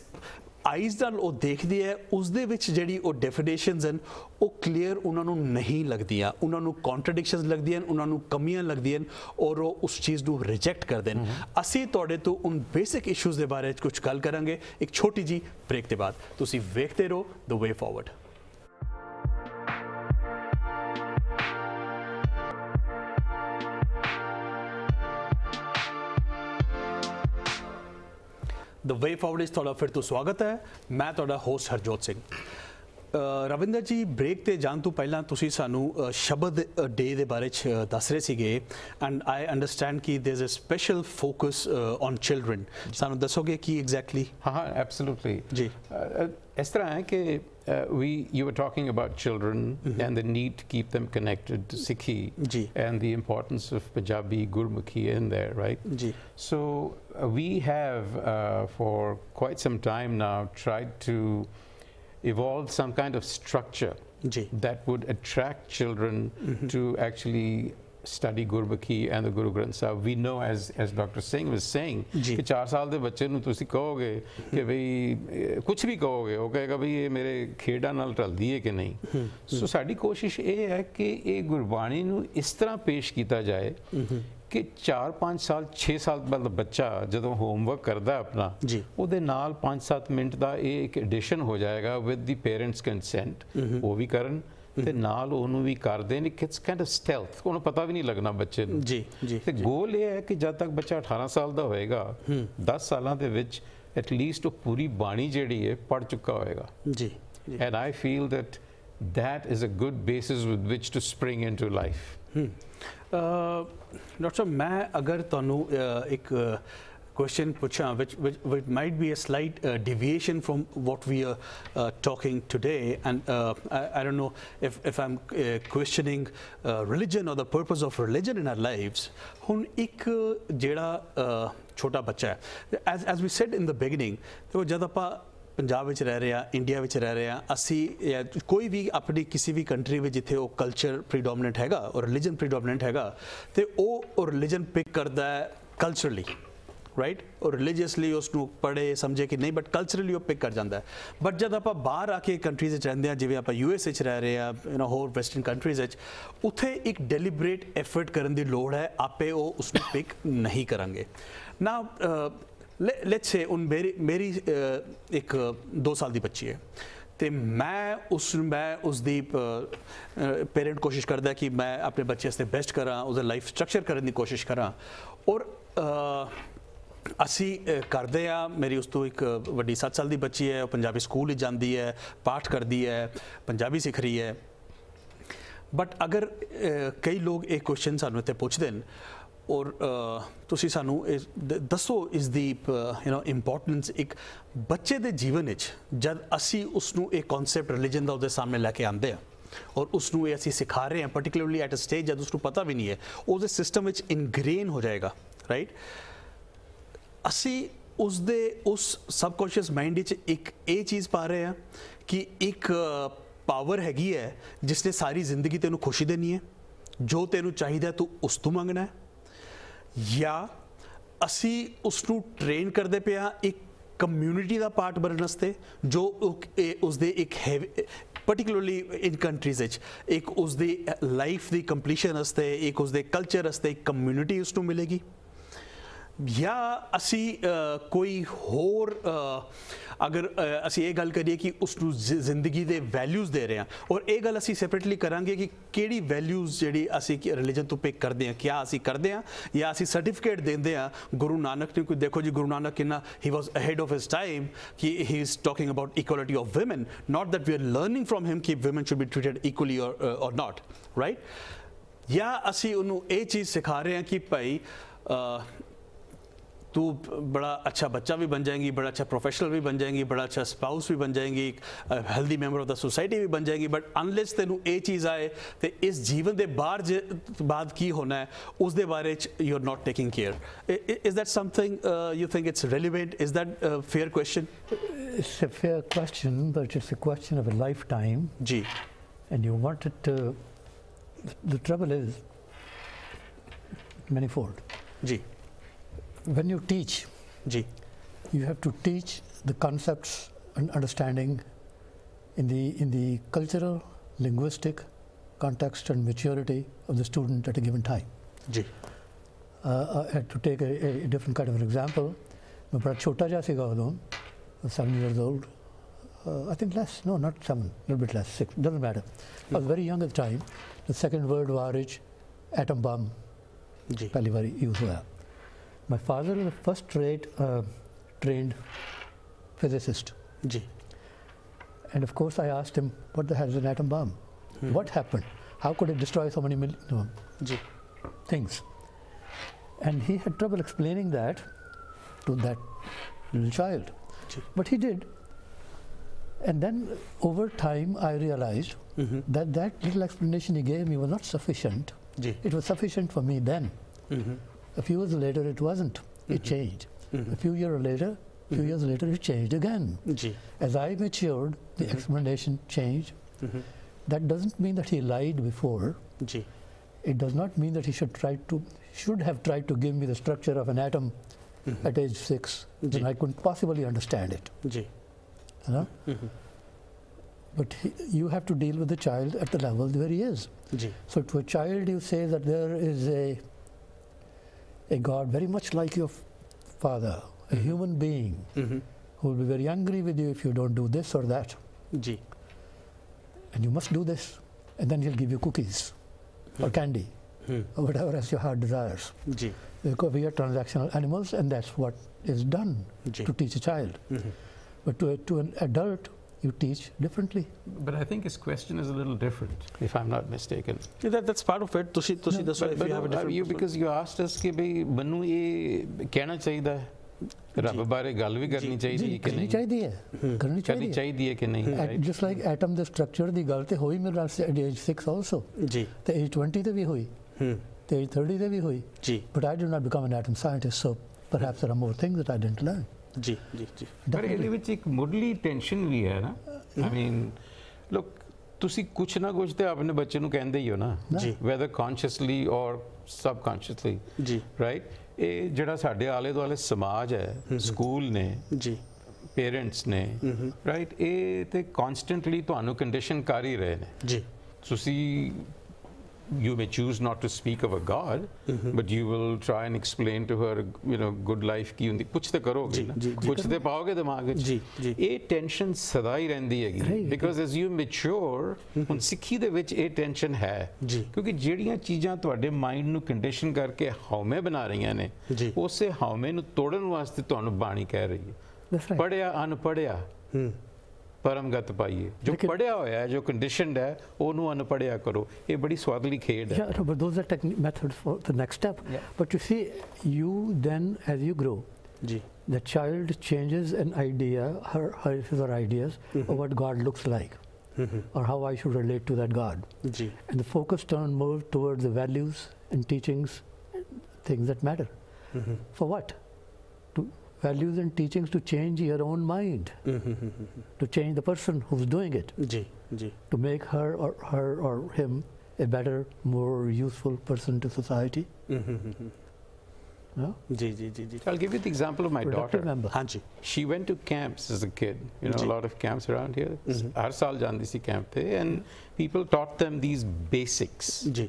ਆਈਜ਼ ਨਾਲ ਉਹ ਦੇਖਦੀ ਹੈ ਉਸ ਦੇ ਵਿੱਚ ਜਿਹੜੀ ਉਹ ਡੈਫੀਨੇਸ਼ਨਸ ਹਨ ਉਹ ਕਲੀਅਰ ਉਹਨਾਂ ਨੂੰ ਨਹੀਂ ਲੱਗਦੀਆਂ ਉਹਨਾਂ ਨੂੰ ਕੰਟਰਡਿਕਸ਼ਨਸ ਲੱਗਦੀਆਂ ਉਹਨਾਂ ਨੂੰ ਕਮੀਆਂ ਲੱਗਦੀਆਂ ਔਰ ਉਹ ਉਸ ਚੀਜ਼ ਨੂੰ ਰਿਜੈਕਟ ਕਰਦੇ ਨੇ ਅਸੀਂ ਤੁਹਾਡੇ ਤੋਂ ਉਹਨ ਬੇਸਿਕ ਇਸ਼ੂਜ਼ ਦੇ ਬਾਰੇ ਵਿੱਚ ਕੁਝ ਗੱਲ ਕਰਾਂਗੇ ਇੱਕ ਛੋਟੀ ਜੀ ਬ੍ਰੇਕ ਦੇ ਬਾਅਦ ਤੁਸੀਂ ਵੇਖਦੇ ਰਹੋ the way forward the way forward ਇਸ ਤੁਹਾਡਾ ਫਿਰ ਤੋਂ ਸਵਾਗਤ ਹੈ ਮੈਂ ਤੁਹਾਡਾ ਹੋਸਟ ਹਰਜੋਤ ਸਿੰਘ ਰਵਿੰਦਰ ਜੀ ਬ੍ਰੇਕ ਤੇ ਜਾਣ ਤੋਂ ਪਹਿਲਾਂ ਤੁਸੀਂ ਸਾਨੂੰ ਸ਼ਬਦ ਡੇ ਦੇ ਬਾਰੇ ਚ ਦੱਸ ਰਹੇ ਸੀਗੇ ਐਂਡ ਆਈ ਅੰਡਰਸਟੈਂਡ ਕਿ there is a special focus on children ਸਾਨੂੰ ਦੱਸੋਗੇ ਕੀ ਐਗਜ਼ੈਕਟਲੀ ਹਾਂ ਹਾਂ ਐਬਸੋਲੂਟਲੀ ਜੀ ਇਸ ਤਰ੍ਹਾਂ ਹੈ ਕਿ Uh, we you were talking about children mm -hmm. and the need to keep them connected to mm-hmm. Sikhi Ji. and the importance of Punjabi Gurmukhi in there, right? Ji. So uh, we have uh, for quite some time now tried to evolve some kind of structure Ji. that would attract children mm -hmm. to actually study Gurbakhi and the Guru Granth Sahib, we know as, as Dr. Singh was saying ਕਿ 4 ਸਾਲ ਦੇ ਬੱਚੇ ਨੂੰ ਤੁਸੀਂ ਕਹੋਗੇ ਕਿ ਭਈ ਕੁਝ ਵੀ ਕਹੋਗੇ ਉਹ ਕਹੇਗਾ ਭਈ ਇਹ ਮੇਰੇ ਖੇਡਾਂ ਨਾਲ ਰਲਦੀ ਹੈ ਕਿ ਨਹੀਂ ਸੋ ਸਾਡੀ ਕੋਸ਼ਿਸ਼ ਇਹ ਹੈ ਕਿ ਇਹ ਗੁਰਬਾਣੀ ਨੂੰ ਇਸ ਤਰ੍ਹਾਂ ਪੇਸ਼ ਕੀਤਾ ਜਾਏ ਕਿ 4-5 ਸਾਲ 6 ਸਾਲ ਦਾ ਬੱਚਾ ਜਦੋਂ ਹੋਮਵਰਕ ਕਰਦਾ ਆਪਣਾ ਉਹਦੇ ਨਾਲ 5-7 ਮਿੰਟ ਦਾ ਇਹ ਇੱਕ ਐਡੀਸ਼ਨ ਹੋ ਜਾਏਗਾ ਵਿਦ ਦੀ ਪੇਰੈਂਟਸ ਕੰਸੈਂਟ ਉਹ ਵੀ ਕਰਨ ਤੇ ਨਾਲ ਉਹਨੂੰ ਵੀ ਕਰਦੇ ਨੇ ਕਿਸ ਕਾਈਂਡ ਆਫ ਸਟੈਲਥ ਉਹਨੂੰ ਪਤਾ ਵੀ ਨਹੀਂ ਲੱਗਣਾ ਬੱਚੇ ਨੂੰ ਜੀ ਜੀ ਤੇ ਗੋਲ ਇਹ ਹੈ ਕਿ ਜਦ ਤੱਕ ਬੱਚਾ 18 ਸਾਲ ਦਾ ਹੋਏਗਾ 10 ਸਾਲਾਂ ਦੇ ਵਿੱਚ ਐਟ ਲੀਸਟ ਉਹ ਪੂਰੀ ਬਾਣੀ ਜਿਹੜੀ ਹੈ ਪੜ ਚੁੱਕਾ ਹੋਏਗਾ ਜੀ and I feel that that is a good basis with which to spring into life hmm a doctor ਮੈਂ ਅਗਰ ਤੁਹਾਨੂੰ ਇੱਕ question, Pucha, which, which, which, might be a slight uh, deviation from what we are uh, talking today. And uh, I, I, don't know if, if I'm uh, questioning uh, religion or the purpose of religion in our lives. Uh, as, ਇੱਕ ਜਿਹੜਾ ਛੋਟਾ ਬੱਚਾ ਹੈ as as we said in the beginning ਤੇ ਜਦ ਆਪਾਂ ਪੰਜਾਬ ਵਿੱਚ ਰਹਿ ਰਹੇ ਆ ਇੰਡੀਆ ਵਿੱਚ ਰਹਿ ਰਹੇ ਆ ਅਸੀਂ ਕੋਈ ਵੀ ਆਪਣੀ ਕਿਸੇ ਵੀ ਕੰਟਰੀ ਵਿੱਚ ਜਿੱਥੇ ਉਹ ਕਲਚਰ ਪ੍ਰੀਡੋਮੀਨੈਂਟ ਹੈਗਾ ਔਰ ਰਿਲੀਜਨ ਪ੍ਰੀਡੋਮੀਨੈਂਟ ਹੈਗਾ ਤੇ ਉਹ ਰਿਲੀਜਨ ਪਿਕ ਕਰਦਾ ਹੈ ਕਲਚਰਲੀ ਰਾਈਟ ਉਹ ਰਿਲੀਜੀਅਸਲੀ ਉਸ ਨੂੰ ਪੜੇ ਸਮਝੇ ਕਿ ਨਹੀਂ ਬਟ ਕਲਚਰਲੀ ਉਹ ਪਿਕ ਕਰ ਜਾਂਦਾ ਹੈ ਬਟ ਜਦ ਆਪਾਂ ਬਾਹਰ ਆ ਕੇ ਕੰਟਰੀਜ਼ ਵਿੱਚ ਰਹਿੰਦੇ ਆ ਜਿਵੇਂ ਆਪਾਂ ਯੂ ਯੂਐਸ ਵਿੱਚ ਰਹਿ ਰਹੇ ਆ ਯੂ نو ਹੋਰ ਵੈਸਟਰਨ ਕੰਟਰੀਜ਼ ਵਿੱਚ ਉੱਥੇ ਇੱਕ ਡੈਲੀਬਰੇਟ ਐਫਰਟ ਕਰਨ ਦੀ ਲੋੜ ਹੈ ਆਪੇ ਉਹ ਉਸ ਨੂੰ ਪਿਕ ਨਹੀਂ ਕਰਨਗੇ ਨਾ ਲੈਟਸ ਸੇ ਉਹ ਮੇਰੀ ਮੇਰੀ ਇੱਕ 2 ਸਾਲ ਦੀ ਬੱਚੀ ਹੈ ਤੇ ਮੈਂ ਉਸ ਮੈਂ ਉਸ ਦੀ ਪੇਰੈਂਟ ਕੋਸ਼ਿਸ਼ ਕਰਦਾ ਕਿ ਮੈਂ ਆਪਣੇ ਬੱਚੇ ਵਾਸਤੇ ਬੈਸਟ ਕਰਾਂ ਉਸ ਦਾ ਲਾਈਫ ਸਟਰਕਚਰ ਕਰਨ ਦੀ ਕੋਸ਼ਿਸ਼ ਕਰਾਂ ਔਰ ਅਸੀਂ ਕਰਦੇ ਆ ਮੇਰੀ ਉਸ ਤੋਂ ਇੱਕ ਵੱਡੀ 7 ਸਾਲ ਦੀ ਬੱਚੀ ਹੈ ਉਹ ਪੰਜਾਬੀ ਸਕੂਲ ਹੀ ਜਾਂਦੀ ਹੈ ਪਾਠ ਕਰਦੀ ਹੈ ਪੰਜਾਬੀ ਸਿੱਖ ਰਹੀ ਹੈ ਬਟ ਅਗਰ ਕਈ ਲੋਕ ਇਹ ਕੁਐਸਚਨ ਸਾਨੂੰ ਇੱਥੇ ਪੁੱਛਦੇ ਨੇ ਔਰ ਤੁਸੀਂ ਸਾਨੂੰ ਇਹ ਦੱਸੋ ਇਸ ਦੀ ਯੂ نو ਇੰਪੋਰਟੈਂਸ ਇੱਕ ਬੱਚੇ ਦੇ ਜੀਵਨ ਵਿੱਚ ਜਦ ਅਸੀਂ ਉਸ ਨੂੰ ਇਹ ਕਨਸੈਪਟ ਰਿਲੀਜੀਅਨ ਦਾ ਉਹਦੇ ਸਾਹਮਣੇ ਲੈ ਕੇ ਆਂਦੇ ਆ ਔਰ ਉਸ ਨੂੰ ਇਹ ਅਸੀਂ ਸਿਖਾ ਰਹੇ ਹਾਂ ਪਾਰਟਿਕੂਲਰਲੀ ਐਟ ਅ ਸਟੇਜ ਜਦ ਉਸ ਨੂੰ ਪਤਾ ਵੀ ਨਹੀਂ ਹੈ ਉਹਦੇ ਸਿਸਟਮ ਵਿੱਚ ਇਨਗ੍ਰੇਨ ਹੋ ਜਾਏਗਾ ਰਾਈਟ ਅਸੀਂ ਉਸ ਦੇ ਉਸ ਸਬਕੌਂਸ਼ੀਅਸ ਮਾਈਂਡ ਵਿੱਚ ਇੱਕ ਇਹ ਚੀਜ਼ ਪਾ ਰਹੇ ਆ ਕਿ ਇੱਕ ਪਾਵਰ ਹੈਗੀ ਹੈ ਜਿਸ ਨੇ ਸਾਰੀ ਜ਼ਿੰਦਗੀ ਤੈਨੂੰ ਖੁਸ਼ੀ ਦੇਣੀ ਹੈ ਜੋ ਤੈਨੂੰ ਚਾਹੀਦਾ ਤੂੰ ਉਸ ਤੋਂ ਮੰਗਣਾ ਹੈ ਜਾਂ ਅਸੀਂ ਉਸ ਨੂੰ ਟ੍ਰੇਨ ਕਰਦੇ ਪਿਆ ਇੱਕ ਕਮਿਊਨਿਟੀ ਦਾ ਪਾਰਟ ਬਣਨ ਵਾਸਤੇ ਜੋ ਉਸ ਦੇ ਇੱਕ ਪਾਰਟਿਕੂਲਰਲੀ ਇਨ ਕੰਟਰੀਜ਼ ਵਿੱਚ ਇੱਕ ਉਸ ਦੀ ਲਾਈਫ ਦੀ ਕੰਪਲੀਸ਼ਨ ਵਾਸਤੇ ਇੱਕ ਉਸ ਦੇ ਕਲਚਰ ਵਾਸਤੇ ਇੱਕ ਕਮਿਊਨਿਟੀ ਉਸ ਨੂੰ ਮਿਲੇਗੀ ਜਾਂ ਅਸੀਂ ਕੋਈ ਹੋਰ ਅਗਰ ਅਸੀਂ ਇਹ ਗੱਲ ਕਰੀਏ ਕਿ ਉਸ ਨੂੰ ਜ਼ਿੰਦਗੀ ਦੇ ਵੈਲਿਊਜ਼ ਦੇ ਰਹੇ ਆ ਔਰ ਇਹ ਗੱਲ ਅਸੀਂ ਸੈਪਰੇਟਲੀ ਕਰਾਂਗੇ ਕਿ ਕਿਹੜੀ ਵੈਲਿਊਜ਼ ਜਿਹੜੀ ਅਸੀਂ ਰਿਲੀਜੀਅਨ ਤੋਂ ਪਿਕ ਕਰਦੇ ਆ ਕਿਆ ਅਸੀਂ ਕਰਦੇ ਆ ਜਾਂ ਅਸੀਂ ਸਰਟੀਫਿਕੇਟ ਦਿੰਦੇ ਆ ਗੁਰੂ ਨਾਨਕ ਨੂੰ ਕੋਈ ਦੇਖੋ ਜੀ ਗੁਰੂ ਨਾਨਕ ਕਿੰਨਾ ਹੀ was ahead of his time ਕਿ he is talking about equality of women not that we are learning from him ਕਿ women should be treated equally or not right ਜਾਂ ਅਸੀਂ ਉਹਨੂੰ ਇਹ ਚੀਜ਼ ਸਿਖਾ ਰਹੇ ਆ ਕਿ ਭਾਈ ਤੂੰ ਬੜਾ ਅੱਛਾ ਬੱਚਾ ਵੀ ਬਣ ਜਾਏਂਗੀ ਬੜਾ ਅੱਛਾ ਪ੍ਰੋਫੈਸ਼ਨਲ ਵੀ ਬਣ ਜਾਏਂਗੀ ਬੜਾ ਅੱਛਾ ਸਪਾਊਸ ਵੀ ਬਣ ਜਾਏਗੀ healthy member of the society ਵੀ ਬਣ ਜਾਏਗੀ ਬਟ ਅਨਲੈਸ ਤੈਨੂੰ ਇਹ ਚੀਜ਼ ਆਏ ਤੇ ਇਸ ਜੀਵਨ ਦੇ ਬਾਹਰ ਬਾਅਦ ਕੀ ਹੋਣਾ ਹੈ ਉਸ ਦੇ ਬਾਰੇ ਚ you are not taking care is that something you think it's relevant is that fair question it's a fair question but it's a question of a lifetime ਜੀ and you want it the trouble is manifold ਜੀ when you teach, G. you have to teach the concepts and understanding in the, in the cultural, linguistic context and maturity of the student at a given time. G. Uh, uh, to take a, a, different kind of an example, Maharaj Chota Jasigavalum, uh, seven years old, uh, I think less, no, not seven, a little bit less, six, doesn't matter. I was very young at the time. The Second World War, atom bomb, G. पहली बार use my father was a first rate uh, trained physicist. Ji. And of course, I asked him, what the hell is an atom bomb? Hmm. What happened? How could it destroy so many million no, things? And he had trouble explaining that to that little child. Ji. But he did. And then over time, I realized mm -hmm. that that little explanation he gave me was not sufficient. Ji. It was sufficient for me then. Mm -hmm. A few years later, it wasn't. It mm -hmm. changed. Mm -hmm. A few years later, a few mm -hmm. years mm-hmm. later, it changed again. Gee. As I matured, the mm-hmm. explanation changed. Mm-hmm. That doesn't mean that he lied before. Gee. It does not mean that he should try to should have tried to give me the structure of an atom at age six. and I couldn't possibly understand it. Gee. You know? but he, you have to deal with the child at the level where he is. Gee. So to a child, you say that there is a a God very much like your father, a mm-hmm. human being mm-hmm. who will be very angry with you if you don't do this or that. Gee. And you must do this. And then he'll give you cookies mm. or hmm. candy mm. or whatever as your heart desires. Because we are transactional animals and that's what is done to teach a child. Mm-hmm. But to, a, to an adult you teach differently. But I think his question is a little different, if I'm not mistaken. Yeah, that, that's part of it. Tushi, Tushi, no, that's but, why but you have a different... You, because you asked us ki, bhai, banu ye kehna chahiye ਹੈ ਰੱਬ ਬਾਰੇ ਗੱਲ ਵੀ ਕਰਨੀ ਚਾਹੀਦੀ ਹੈ ਕਿ ਨਹੀਂ ਚਾਹੀਦੀ ਹੈ ਕਰਨੀ ਚਾਹੀਦੀ ਹੈ ਚਾਹੀਦੀ ਹੈ ਕਿ ਨਹੀਂ structure, ਲਾਈਕ ਐਟਮ ਦੇ ਸਟਰਕਚਰ ਦੀ ਗੱਲ ਤੇ ਹੋਈ ਮੇਰੇ ਨਾਲ ਏਜ 6 ਆਲਸੋ ਜੀ ਤੇ ਏਜ 20 ਤੇ ਵੀ ਹੋਈ ਤੇ ਏਜ 30 ਤੇ ਵੀ ਹੋਈ ਜੀ but I did not become an atom scientist so perhaps there are more things that I didn't learn ਜੀ ਜੀ ਜੀ ਪਰ ਇਹਦੇ ਵਿੱਚ ਇੱਕ ਮੁੱਢਲੀ ਟੈਨਸ਼ਨ ਵੀ ਹੈ ਨਾ ਆਈ ਮੀਨ ਲੁੱਕ ਤੁਸੀਂ ਕੁਝ ਨਾ ਕੁਝ ਤੇ ਆਪਣੇ ਬੱਚੇ ਨੂੰ ਕਹਿੰਦੇ ਹੀ ਹੋ ਨਾ ਜੀ ਵੈਦਰ ਕੌਨਸ਼ੀਅਸਲੀ ਔਰ ਸਬਕੌਨਸ਼ੀਅਸਲੀ ਜੀ ਰਾਈਟ ਇਹ ਜਿਹੜਾ ਸਾਡੇ ਆਲੇ ਦੁਆਲੇ ਸਮਾਜ ਹੈ ਸਕੂਲ ਨੇ ਜੀ ਪੇਰੈਂਟਸ ਨੇ ਰਾਈਟ ਇਹ ਤੇ ਕਨਸਟੈਂਟਲੀ ਤੁਹਾਨੂੰ ਕੰਡੀਸ਼ਨ ਕਰ ਹੀ ਰਹੇ ਨੇ ਜੀ ਤੁਸੀਂ you may choose not to speak of a God, mm-hmm. but you will try and explain to her, you know, good life ਕੀ ਹੁੰਦੀ ਕੁਛ ਤੇ ਕਰੋਗੇ ਨਾ ਕੁਛ ਤੇ ਪਾਓਗੇ ਦਿਮਾਗ ਵਿੱਚ ਜੀ ਜੀ ਇਹ ਟੈਨਸ਼ਨ ਸਦਾ ਹੀ ਰਹਿੰਦੀ ਹੈਗੀ ਬਿਕਾਜ਼ ਐਸ ਯੂ ਮੈਚੁਰ ਹੁਣ ਸਿੱਖੀ ਦੇ ਵਿੱਚ ਇਹ ਟੈਨਸ਼ਨ ਹੈ ਕਿਉਂਕਿ ਜਿਹੜੀਆਂ ਚੀਜ਼ਾਂ ਤੁਹਾਡੇ ਮਾਈਂਡ ਨੂੰ ਕੰਡੀਸ਼ਨ ਕਰਕੇ ਹਉਮੈ ਬਣਾ ਰਹੀਆਂ ਨੇ ਉਸੇ ਹਉਮੈ ਨੂੰ ਤੋੜਨ ਵਾਸਤੇ ਤੁਹਾਨੂੰ ਬਾਣੀ ਕਹਿ ਰਹੀ ਹੈ ਪੜਿਆ ਅਨਪੜਿਆ ਪਰਮਗਤ ਪਾਈਏ ਜੋ ਪੜਿਆ ਹੋਇਆ ਹੈ ਜੋ ਕੰਡੀਸ਼ਨਡ ਹੈ ਉਹਨੂੰ ਅਨਪੜਿਆ ਕਰੋ ਇਹ ਬੜੀ ਸਵਾਦਲੀ ਖੇਡ ਹੈ ਯਾ but those are technique method for the next step but you see you then as you grow जी the child changes an idea her her or ideas of mm-hmm. what god looks like mm-hmm. or how i should relate to that god and the focus turn more towards the values and teachings things that matter mm-hmm. for what values and teachings to change your own mind, mm-hmm. to change the person who's doing it, जी, जी. to make her or her or him a better, more useful person to society. No? जी, जी, जी, जी. I'll give you the example of my daughter. Member. She went to camps as a kid. You know, जी. a lot of camps around here. हर साल जांदीसी camp थे and people taught them these basics. जी.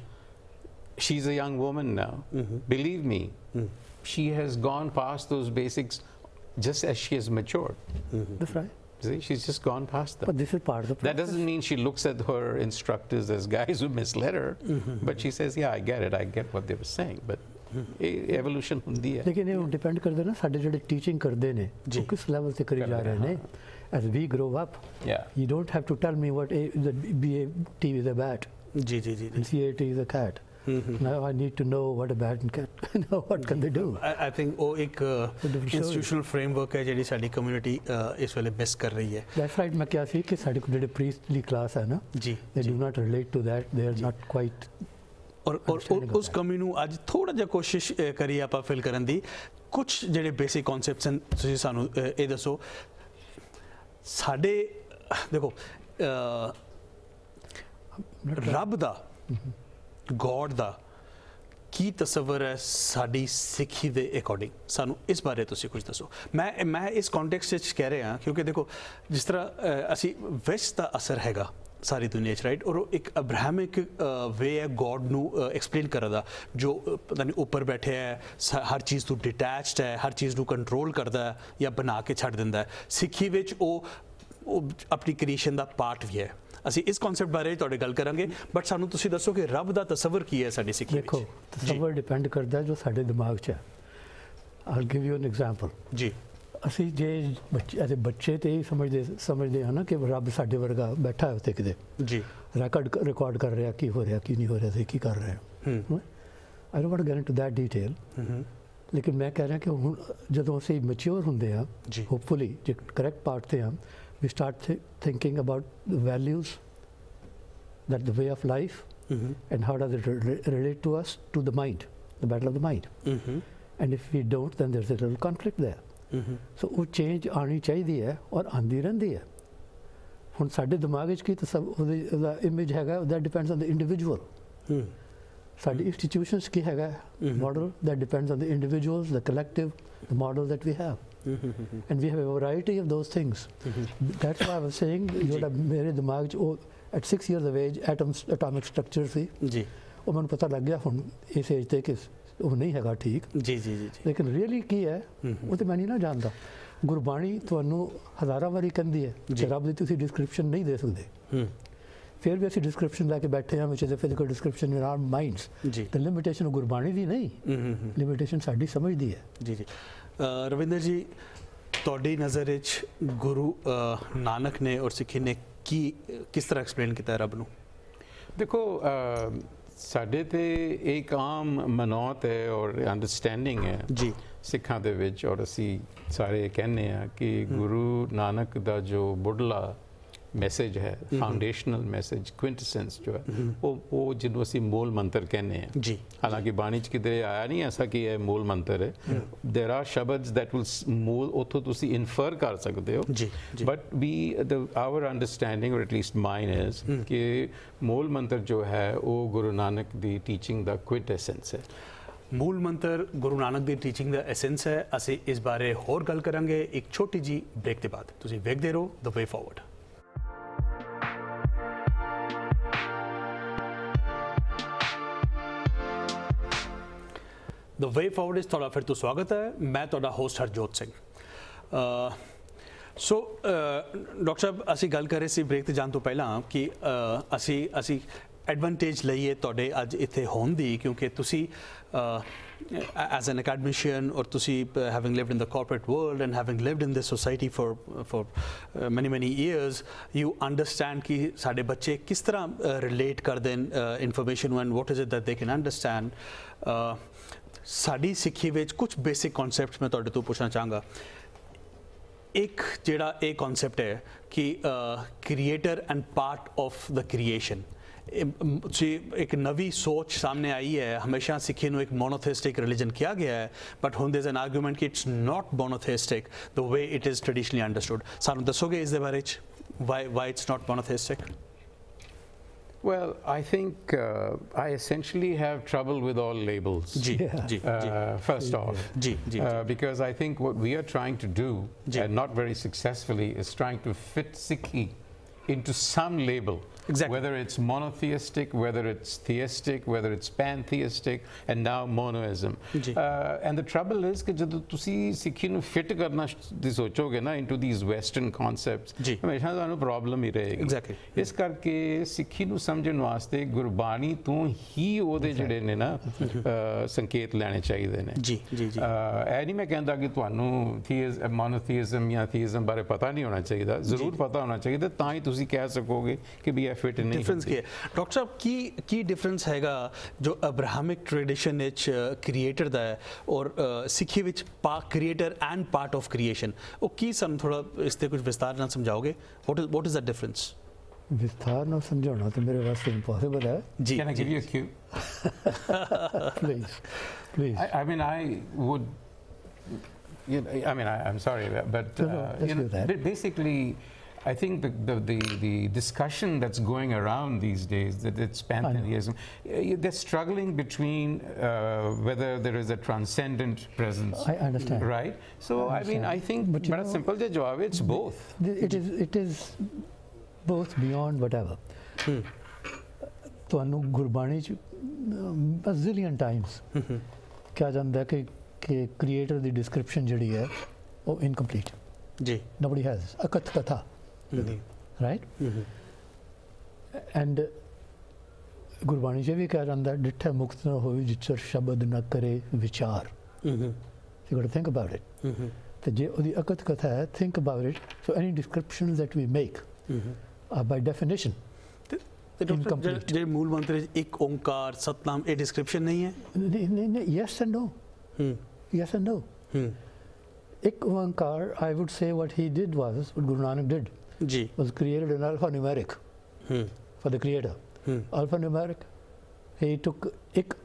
She's a young woman now. Mm-hmm. Believe me. Mm she has gone past those basics just as she has matured. Mm -hmm. That's right. See, she's just gone past them. But this is part of the process. That doesn't mean she looks at her instructors as guys who misled her, mm -hmm. but she says, yeah, I get it. I get what they were saying. But evolution ਹੁੰਦੀ ਹੈ ਲੇਕਿਨ ਇਹ ਡਿਪੈਂਡ ਕਰਦੇ ਨਾ ਸਾਡੇ ਜਿਹੜੇ ਟੀਚਿੰਗ ਕਰਦੇ ਨੇ ਉਹ ਕਿਸ ਲੈਵਲ ਤੇ ਕਰੀ ਜਾ ਰਹੇ ਨੇ as we grow up you don't have to tell me what ਬੀਏਟੀ is a bat ਜੀ ਜੀ ਜੀ CAT is a cat Mm -hmm. Now I need to know what a bad cat. know what can they do. I, I think oh, ਉਹ ਇੱਕ institutional framework ਹੈ ਜਿਹੜੀ ਸਾਡੀ community uh, is ਵੇਲੇ miss kar rahi hai. That's right Main kya si ki sadi ਕੋਲ ਜਿਹੜੇ priestly class hai na. Ji. they ji. do not relate to that they are ji. not quite ਔਰ ਔਰ ਉਸ ਕਮੀ ਨੂੰ ਅੱਜ ਥੋੜਾ ਜਿਹਾ ਕੋਸ਼ਿਸ਼ ਕਰੀ ਆਪਾਂ ਫਿਲ ਕਰਨ ਦੀ ਕੁਝ ਜਿਹੜੇ ਬੇਸਿਕ ਕਨਸੈਪਟਸ ਹਨ ਤੁਸੀਂ ਸਾਨੂੰ ਇਹ ਦੱਸੋ ਸਾਡੇ ਦੇਖੋ ਰੱਬ ਦਾ ਗੋਡ ਦਾ ਕੀ ਤਸਵਰ ਹੈ ਸਾਡੀ ਸਿੱਖੀ ਦੇ ਅਕੋਰਡਿੰਗ ਸਾਨੂੰ ਇਸ ਬਾਰੇ ਤੁਸੀਂ ਕੁਝ ਦੱਸੋ ਮੈਂ ਮੈਂ ਇਸ ਕੰਟੈਕਸਟ ਵਿੱਚ ਕਹਿ ਰਿਹਾ ਕਿਉਂਕਿ ਦੇਖੋ ਜਿਸ ਤਰ੍ਹਾਂ ਅਸੀਂ ਵਿਸ਼ ਦਾ ਅਸਰ ਹੈਗਾ ਸਾਰੀ ਦੁਨੀਆ 'ਚ ਰਾਈਟ ਔਰ ਉਹ ਇੱਕ ਅਬਰਾਹਮਿਕ ਵੇ ਹੈ ਗੋਡ ਨੂੰ ਐਕਸਪਲੇਨ ਕਰਨ ਦਾ ਜੋ ਪਤਾ ਨਹੀਂ ਉੱਪਰ ਬੈਠਿਆ ਹੈ ਹਰ ਚੀਜ਼ ਤੋਂ ਡਿਟੈਚਡ ਹੈ ਹਰ ਚੀਜ਼ ਨੂੰ ਕੰਟਰੋਲ ਕਰਦਾ ਹੈ ਜਾਂ ਬਣਾ ਕੇ ਛੱਡ ਦਿੰਦਾ ਹੈ ਸਿੱਖੀ ਵਿੱਚ ਉਹ ਆਪਣੀ ਕ੍ਰੀਏਸ਼ਨ ਦਾ ਪਾਰਟ ਵੀ ਹੈ ਅਸੀਂ ਇਸ ਕਨਸੈਪਟ ਬਾਰੇ ਤੁਹਾਡੇ ਗੱਲ ਕਰਾਂਗੇ ਬਟ ਸਾਨੂੰ ਤੁਸੀਂ ਦੱਸੋ ਕਿ ਰੱਬ ਦਾ ਤਸੱਵਰ ਕੀ ਹੈ ਸਾਡੀ ਸਿੱਖੀ ਵਿੱਚ ਦੇਖੋ ਤਸੱਵਰ ਡਿਪੈਂਡ ਕਰਦਾ ਜੋ ਸਾਡੇ ਦਿਮਾਗ 'ਚ ਹੈ I'll give you an example ਜੀ ਅਸੀਂ ਜੇ ਬੱਚੇ ਅਤੇ ਬੱਚੇ ਤੇ ਹੀ ਸਮਝਦੇ ਸਮਝਦੇ ਹਾਂ ਨਾ ਕਿ ਰੱਬ ਸਾਡੇ ਵਰਗਾ ਬੈਠਾ ਹੈ ਉੱਥੇ ਕਿਤੇ ਜੀ ਰਿਕਾਰਡ ਰਿਕਾਰਡ ਕਰ ਰਿਹਾ ਕੀ ਹੋ ਰਿਹਾ ਕੀ ਨਹੀਂ ਹੋ ਰਿਹਾ ਤੇ ਕੀ ਕਰ ਰਿਹਾ ਹੂੰ I don't want to get into that ਲੇਕਿਨ ਮੈਂ ਕਹਿ ਰਿਹਾ ਕਿ ਹੁਣ ਜਦੋਂ ਅਸੀਂ ਮੈਚੁਰ ਹੁੰਦੇ ਆ ਹੋਪਫੁਲੀ ਜੇ ਕਰੈਕਟ ਪਾਰਟ ਤੇ ਆ we start th thinking about the values, that the way of life, mm -hmm. and how does it re relate to us, to the mind, the battle of the mind. Mm -hmm. And if we don't, then there's a little conflict there. Mm-hmm. So, ਉਹ ਚੇਂਜ ਆਣੀ ਚਾਹੀਦੀ ਹੈ ਔਰ ਆਂਦੀ ਰਹਿੰਦੀ ਹੈ ਹੁਣ ਸਾਡੇ ਦਿਮਾਗ ਵਿੱਚ ਕੀ ਤਾਂ ਸਭ ਉਹਦੇ ਉਹਦਾ ਇਮੇਜ ਹੈਗਾ ਉਹਦਾ ਡਿਪੈਂਡਸ ਔਨ ਦ ਇੰਡੀਵਿਜੂਅਲ ਸਾਡੀ ਇੰਸਟੀਟਿਊਸ਼ਨਸ ਕੀ ਹੈਗਾ model that depends on the individuals the collective the model that we have and we have a variety of those things. That's why I was saying ਜਿਹੜਾ ਮੇਰੇ ਦਿਮਾਗ 'ਚ ਉਹ at 6 years of age atoms atomic structure ਸੀ ਜੀ ਉਹ ਮੈਨੂੰ ਪਤਾ ਲੱਗ ਗਿਆ ਹੁਣ ਇਸ ਏਜ ਤੇ ਕਿ ਉਹ ਨਹੀਂ ਹੈਗਾ ਠੀਕ ਜੀ ਜੀ ਜੀ ਲੇਕਿਨ ਰੀਅਲੀ ਕੀ ਹੈ ਉਹ ਤੇ ਮੈਂ ਨਹੀਂ ਨਾ ਜਾਣਦਾ ਗੁਰਬਾਣੀ ਤੁਹਾਨੂੰ ਹਜ਼ਾਰਾਂ ਵਾਰੀ ਕਹਿੰਦੀ ਹੈ ਕਿ ਰੱਬ ਦੀ ਤੁਸੀਂ ਡਿਸਕ੍ਰਿਪਸ਼ਨ ਨਹੀਂ ਦੇ ਸਕਦੇ ਫਿਰ ਵੀ ਅਸੀਂ ਡਿਸਕ੍ਰਿਪਸ਼ਨ ਲੈ ਕੇ ਬੈਠੇ ਹਾਂ which is a physical description in our minds ਤੇ ਲਿਮਿਟੇਸ਼ਨ ਗੁਰਬਾਣੀ ਦੀ ਨਹੀਂ ਲਿਮਿਟੇਸ਼ਨ ਸਾਡੀ ਸਮਝ ਦੀ ਹੈ ਜੀ ਜੀ ਰਵਿੰਦਰ ਜੀ ਤੁਹਾਡੀ ਨਜ਼ਰ ਵਿੱਚ ਗੁਰੂ ਨਾਨਕ ਨੇ ਔਰ ਸਿੱਖੀ ਨੇ ਕੀ ਕਿਸ ਤਰ੍ਹਾਂ ਐਕਸਪਲੇਨ ਕੀਤਾ ਰੱਬ ਨੂੰ ਦੇਖੋ ਸਾਡੇ ਤੇ ਇੱਕ ਆਮ ਮਨੋਤ ਹੈ ਔਰ ਅੰਡਰਸਟੈਂਡਿੰਗ ਹੈ ਜੀ ਸਿੱਖਾਂ ਦੇ ਵਿੱਚ ਔਰ ਅਸੀਂ ਸਾਰੇ ਕਹਿੰਨੇ ਆ ਕਿ ਗੁਰੂ ਨਾਨਕ ਦਾ ਜੋ ਬੁੱਢਲਾ ਮੈਸੇਜ ਹੈ ਫਾਊਂਡੇਸ਼ਨਲ ਮੈਸੇਜ ਕੁਇੰਟੈਸੈਂਸ ਜੋ ਹੈ ਉਹ ਉਹ ਜਿਹਨੂੰ ਅਸੀਂ ਮੂਲ ਮੰਤਰ ਕਹਿੰਦੇ ਆ ਜੀ ਹਾਲਾਂਕਿ ਬਾਣੀ ਚ ਕਿਤੇ ਆਇਆ ਨਹੀਂ ਐਸਾ ਕਿ ਇਹ ਮੂਲ ਮੰਤਰ ਹੈ देयर आर ਸ਼ਬਦਸ ਦੈਟ ਵਿਲ ਮੂਲ ਉਥੋਂ ਤੁਸੀਂ ਇਨਫਰ ਕਰ ਸਕਦੇ ਹੋ ਜੀ but we our understanding or at least mine is ਕਿ ਮੂਲ ਮੰਤਰ ਜੋ ਹੈ ਉਹ ਗੁਰੂ ਨਾਨਕ ਦੀ ਟੀਚਿੰਗ ਦਾ ਕੁਇੰਟੈਸੈਂਸ ਹੈ ਮੂਲ ਮੰਤਰ ਗੁਰੂ ਨਾਨਕ ਦੀ ਟੀਚਿੰਗ ਦਾ ਐਸੈਂਸ ਹੈ ਅਸੀਂ ਇਸ ਬਾਰੇ ਹੋਰ ਗੱਲ ਕਰਾਂਗੇ ਇੱਕ ਛੋਟੀ ਜੀ ਬ੍ਰੇਕ ਦੇ ਬਾਅਦ ਤੁਸੀਂ ਵੇਖਦੇ ਰਹੋ the way forward the way forward ਇਸ ਤੁਹਾਡਾ ਫਿਰ ਤੋਂ ਸਵਾਗਤ ਹੈ ਮੈਂ ਤੁਹਾਡਾ host Harjot Singh so doctor ਸਾਹਿਬ ਅਸੀਂ ਗੱਲ ਕਰ ਰਹੇ ਸੀ ਬ੍ਰੇਕ ਤੇ ਜਾਣ ਤੋਂ ਪਹਿਲਾਂ ਕਿ ਅਸੀਂ ਅਸੀਂ ਐਡਵਾਂਟੇਜ ਲਈਏ ਤੁਹਾਡੇ ਅੱਜ ਇੱਥੇ ਹੋਣ ਦੀ ਕਿਉਂਕਿ ਤੁਸੀਂ ਐਜ਼ ਐਨ ਅਕੈਡਮਿਸ਼ੀਅਨ ਔਰ ਤੁਸੀਂ having lived in the corporate world and having lived in this society for for many many years you understand ਕਿ ਸਾਡੇ ਬੱਚੇ ਕਿਸ ਤਰ੍ਹਾਂ ਰਿਲੇਟ ਕਰਦੇ ਨੇ ਇਨਫੋਰਮੇਸ਼ਨ ਨੂੰ and what is it that they can understand ਸਾਡੀ ਸਿੱਖੀ ਵਿੱਚ ਕੁਝ ਬੇਸਿਕ ਕਨਸੈਪਟਸ ਮੈਂ ਤੁਹਾਡੇ ਤੋਂ ਪੁੱਛਣਾ ਚਾਹਾਂਗਾ ਇੱਕ ਜਿਹੜਾ ਇਹ ਕਨਸੈਪਟ ਹੈ ਕਿ creator and part of the creation ਜੀ ਇੱਕ ਨਵੀਂ ਸੋਚ ਸਾਹਮਣੇ ਆਈ ਹੈ ਹਮੇਸ਼ਾ ਸਿੱਖੀ ਨੂੰ ਇੱਕ ਮੋਨੋਥੀਸਟਿਕ ਰਿਲੀਜਨ ਕਿਹਾ ਗਿਆ ਹੈ ਬਟ ਹੁਣ ਦੇ ਇਜ਼ ਐਨ ਆਰਗੂਮੈਂਟ ਕਿ it's not monotheistic the way it is traditionally understood ਸਾਨੂੰ ਦੱਸੋਗੇ ਇਸ ਦੇ ਬਾਰੇ ਵਿੱਚ why why it's not monotheistic Well, I think uh, I essentially have trouble with all labels. G, yeah. G, uh, G. First off, G, G, uh, because I think what we are trying to do, and not very successfully, is trying to fit Sikhi into some label Exactly. Whether it's monotheistic, whether it's theistic, whether it's pantheistic, and now monoism. Uh, and the trouble is ਕਿ ਜਦੋਂ ਤੁਸੀਂ ਸਿੱਖੀ ਨੂੰ ਫਿੱਟ ਕਰਨਾ ਦੀ ਸੋਚੋਗੇ ਨਾ ਇਨਟੂ ਥੀਸ ਵੈਸਟਰਨ ਕਨਸੈਪਟਸ ਹਮੇਸ਼ਾ ਤੁਹਾਨੂੰ ਪ੍ਰੋਬਲਮ ਹੀ ਰਹੇਗੀ ਐਗਜ਼ੈਕਟਲੀ ਇਸ ਕਰਕੇ ਸਿੱਖੀ ਨੂੰ ਸਮਝਣ ਵਾਸਤੇ ਗੁਰਬਾਣੀ ਤੋਂ ਹੀ ਉਹਦੇ ਜਿਹੜੇ ਨੇ ਨਾ ਸੰਕੇਤ ਲੈਣੇ ਚਾਹੀਦੇ ਨੇ ਜੀ ਜੀ ਜੀ ਐ ਨਹੀਂ ਮੈਂ ਕਹਿੰਦਾ ਕਿ ਤੁਹਾਨੂੰ ਥੀਸ ਮੋਨੋਥੀਜ਼ਮ ਜਾਂ ਥੀਜ਼ਮ ਬਾਰੇ ਪਤਾ ਨਹੀਂ ਹੋਣਾ ਚਾਹੀਦਾ ਜ਼ਰੂਰ ਪਤਾ ਹੋਣਾ ਚਾਹੀਦਾ ਤਾਂ ਹੀ ਤੁਸੀਂ ਕਹਿ ਸਕੋਗੇ ਕਿ ਵੀ ਫਿਟ ਨਹੀਂ ਡਿਫਰੈਂਸ ਕੀ ਹੈ ਡਾਕਟਰ ਸਾਹਿਬ ਕੀ ਕੀ ਡਿਫਰੈਂਸ ਹੈਗਾ ਜੋ ਅਬਰਾਹਮਿਕ ਟ੍ਰੈਡੀਸ਼ਨ ਵਿੱਚ ਕ੍ਰੀਏਟਰ ਦਾ ਹੈ ਔਰ ਸਿੱਖੀ ਵਿੱਚ ਪਾ creator and part of creation ਉਹ ਕੀ ਸਮ ਥੋੜਾ ਇਸ ਤੇ ਕੁਝ ਵਿਸਤਾਰ ਨਾਲ ਸਮਝਾਓਗੇ what is what is the difference ਵਿਸਥਾਰ ਨਾਲ ਸਮਝਾਉਣਾ ਤੇ ਮੇਰੇ ਵਾਸਤੇ ਇੰਪੋਸੀਬਲ ਹੈ ਜੀ can I give you a cue please please I mean I would you know, I mean, I, am sorry, but, but uh, basically, I think the, the, the, the, discussion that's going around these days, that it's pantheism, they're struggling between uh, whether there is a transcendent presence. I understand. Right? So, I, I mean, I think, but, but know, simple jawab, it's both. It is, it is both beyond whatever. Hmm. ਤੁਹਾਨੂੰ a ਚ times. ਟਾਈਮਸ ਕਿਹਾ ਜਾਂਦਾ the description creator oh, incomplete. Description ਜਿਹੜੀ ਹੈ ਉਹ ਇਨਕੰਪਲੀਟ ਲਦੀ ਰਾਈਟ ਐਂਡ ਗੁਰਬਾਣੀ ਜੀ ਵੀ ਕਹਿ ਜਾਂਦਾ ਡਿੱਠਾ ਮੁਕਤ ਨਾ ਹੋਵੇ ਜਿਚਰ ਸ਼ਬਦ ਨਾ ਕਰੇ ਵਿਚਾਰ hmm you got think about it hmm ਤੇ ਜੇ ਉਹਦੀ ਅਕਤ ਕਥਾ ਹੈ think about it so any description that we make hmm by definition ਤੇ ਡਾਕਟਰ ਜਿਹੜੇ ਮੂਲ ਮੰਤਰ ਇੱਕ ਓੰਕਾਰ ਸਤਨਾਮ ਇਹ ਡਿਸਕ੍ਰਿਪਸ਼ਨ ਨਹੀਂ ਹੈ ਨਹੀਂ ਨਹੀਂ yes and no hmm yes and no hmm Ik Onkar I would say what he did was what Guru Nanak did G. was created in alphanumeric hmm. for the creator. Hmm. Alphanumeric, he took ik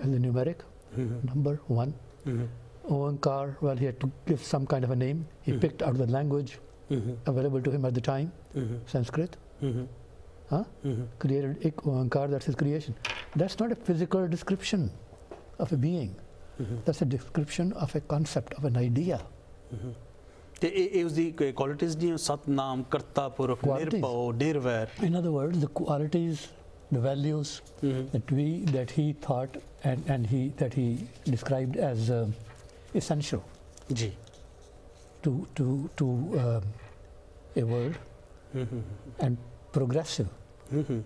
as the numeric, -hmm. number one. Mm Oankar, well, he had to give some kind of a name. He hmm. picked out the language hmm. available to him at the time, hmm. Sanskrit. Huh? Created ik Oankar, that's his creation. That's not a physical description of a being. That's a description of a concept, of an idea. It, was the qualities In other words, the qualities, the values mm-hmm. that we that he thought and, and he that he described as uh, essential Ji. to to to uh, a world mm-hmm. and progressive. Mm-hmm.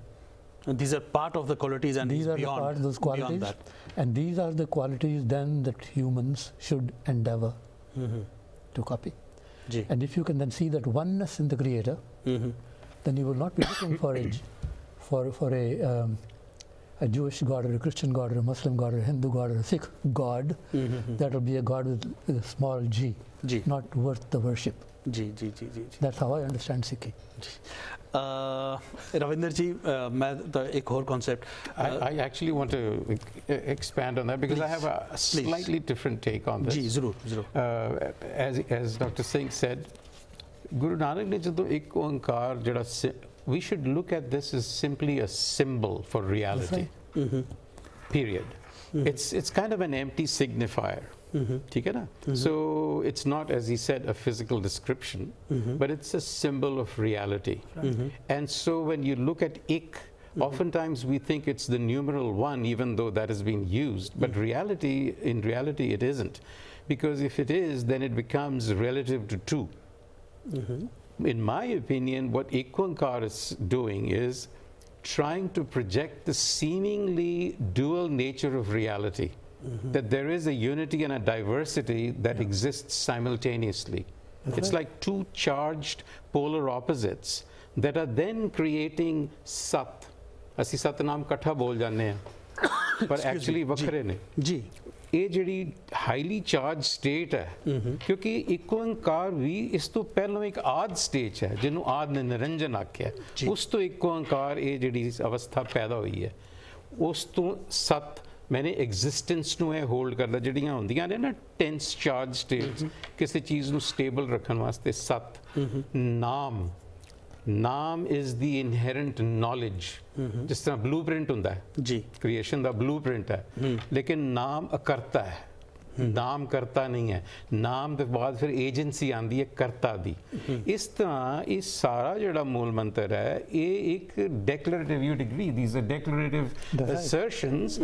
And these are part of the qualities and these are beyond, the qualities and these are the qualities then that humans should endeavor to copy. And if you can then see that oneness in the Creator, mm -hmm. then you will not be looking for a, for, for a, um, a Jewish God or a Christian God or a Muslim God or a Hindu God or a Sikh God. Mm -hmm. That will be a God with a small g, g. not worth the worship. जी जी जी जी that's how I understand Sikhi Ravinder ji मैं एक और concept I actually want to expand on that because I have a slightly different take on this जी जरूर जरूर as as doctor Singh said Guru Nanak ने ਜਦੋਂ ਇੱਕ ਓੰਕਾਰ ਜਿਹੜਾ we should look at this as simply a symbol for reality. Right. Mm -hmm. Period. Mm -hmm. It's it's kind of an empty signifier. Mm-hmm. ठीक है ना so it's not as he said a physical description but it's a symbol of reality and so when you look Oftentimes we think it's the numeral one, even though that has been used. But mm-hmm. reality, in reality, it isn't. Because if it is, then it becomes relative to 2 mm-hmm. In my opinion, what Ikwankar is doing is trying to project the seemingly dual nature of reality. -hmm. that there is a unity and a diversity that yeah. exists simultaneously. That's it's right. like two charged polar opposites that are then creating sat. sat naam katha bol ਜਾਂਦੇ ਆ ਪਰ actually ਵੱਖਰੇ ne. Ji. ਇਹ ਜਿਹੜੀ ਹਾਈਲੀ ਚਾਰਜ ਸਟੇਟ ਹੈ ਕਿਉਂਕਿ ਇੱਕ ਓੰਕਾਰ ਵੀ ਇਸ ਤੋਂ ਪਹਿਲਾਂ ਇੱਕ ਆਦ ਸਟੇਜ ਹੈ ਜਿਹਨੂੰ ਆਦ ਨੇ ਨਿਰੰਜਨ ਆਖਿਆ ਉਸ ਤੋਂ ਇੱਕ ਓੰਕਾਰ ਇਹ ਜਿਹੜੀ ਅਵਸਥਾ ਪੈਦਾ ਹੋਈ ਹੈ ਉਸ ਤੋਂ ਸਤ ਮੈਨੇ ਐਗਜ਼ਿਸਟੈਂਸ ਨੂੰ ਇਹ ਹੋਲਡ ਕਰਦਾ ਜਿਹੜੀਆਂ ਹੁੰਦੀਆਂ ਨੇ ਨਾ ਟੈਂਸ ਚਾਰਜ ਸਟੇਟਸ ਕਿਸੇ ਚੀਜ਼ ਨੂੰ ਸਟੇਬਲ ਰੱਖਣ ਵਾਸਤੇ ਸਤ ਨਾਮ ਨਾਮ ਇਜ਼ ਦੀ ਇਨਹੇਰੈਂਟ ਨੋਲੇਜ ਜਿਸ ਤਰ੍ਹਾਂ ਬਲੂਪ੍ਰਿੰਟ ਹੁੰਦਾ ਹੈ ਜੀ ਕ੍ਰੀਏਸ਼ਨ ਦਾ ਬਲੂਪ੍ਰਿੰਟ ਹੈ ਲੇਕਿਨ ਨਾਮ ਅਕਰਤਾ ਹੈ ਨਾਮ ਕਰਤਾ ਨਹੀਂ ਹੈ ਨਾਮ ਦੇ ਬਾਅਦ ਫਿਰ ਏਜੰਸੀ ਆਂਦੀ ਹੈ ਕਰਤਾ ਦੀ ਇਸ ਤਰ੍ਹਾਂ ਇਹ ਸਾਰਾ ਜਿਹੜਾ ਮੂਲ ਮੰਤਰ ਹੈ ਇਹ ਇੱਕ declarative you degree these declarative assertions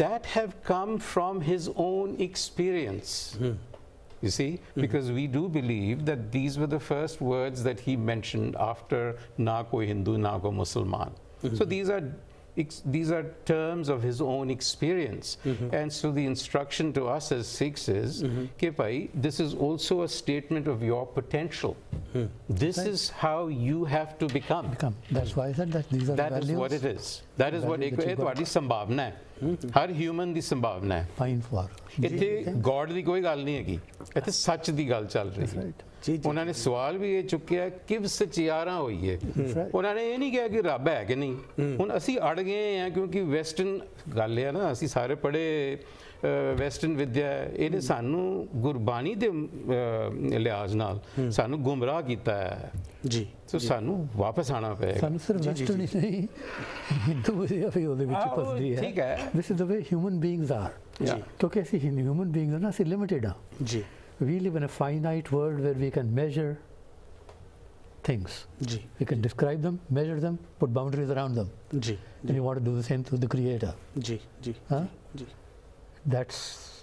that have come from his own experience mm-hmm. you see mm -hmm. because we do believe that these were the first words that he mentioned after na ko hindu na ko musalman mm -hmm. so these are these are terms of his own experience. Mm -hmm. And so the instruction to us as Sikhs is, mm -hmm. this is also a statement of your potential. Mm. This right. is how you have to become. become. That's why I said that these are That values. is what it is. That is what ਤੁਹਾਡੀ ਸੰਭਾਵਨਾ ਹੈ ਹਰ ਹਿਊਮਨ ਦੀ ਸੰਭਾਵਨਾ ਹੈ ਫਾਈਨ ਫॉर ਇੱਥੇ ਗੋਡ ਦੀ ਕੋਈ ਗੱਲ ਨਹੀਂ ਹੈਗੀ ਇੱਥੇ ਸੱਚ ਉਹਨਾਂ ਨੇ ਸਵਾਲ ਵੀ ਇਹ ਚੁੱਕਿਆ ਕਿਵਸ ਚਿਆਰਾ ਹੋਈਏ ਉਹਨਾਂ ਨੇ ਇਹ ਨਹੀਂ ਕਿਹਾ ਕਿ ਰੱਬ ਹੈ ਕਿ ਨਹੀਂ ਹੁਣ ਅਸੀਂ ਅੜ ਗਏ ਆ ਕਿਉਂਕਿ ਵੈਸਟਰਨ ਗੱਲ ਹੈ ਨਾ ਅਸੀਂ ਸਾਰੇ ਪੜੇ ਵੈਸਟਰਨ ਵਿਦਿਆ ਇਹਨੇ ਸਾਨੂੰ ਗੁਰਬਾਣੀ ਦੇ ਲਿਹਾਜ਼ ਨਾਲ ਸਾਨੂੰ ਗੁੰਮਰਾਹ ਕੀਤਾ ਹੈ ਜੀ ਸੋ ਸਾਨੂੰ ਵਾਪਸ ਆਣਾ ਪਏਗਾ ਸਾਨੂੰ ਸਿਰਫ ਵੈਸਟਰਨ ਹੀ ਨਹੀਂ ਹਿੰਦੂ ਵਿਦਿਆ ਵੀ ਉਹਦੇ ਵਿੱਚ ਫਸਦੀ ਹੈ ਠੀਕ ਹੈ this is the way human beings are ਕਿਉਂਕਿ ਅਸੀਂ ਹਿਊਮਨ ਬੀਇੰਗਸ ਨਾ ਅਸੀਂ ਲਿਮਿਟਿਡ ਆ ਜੀ we live in a finite world where we can measure things. We can describe them, measure them, put boundaries around them. G. And you want to do the same to the creator. Huh? That's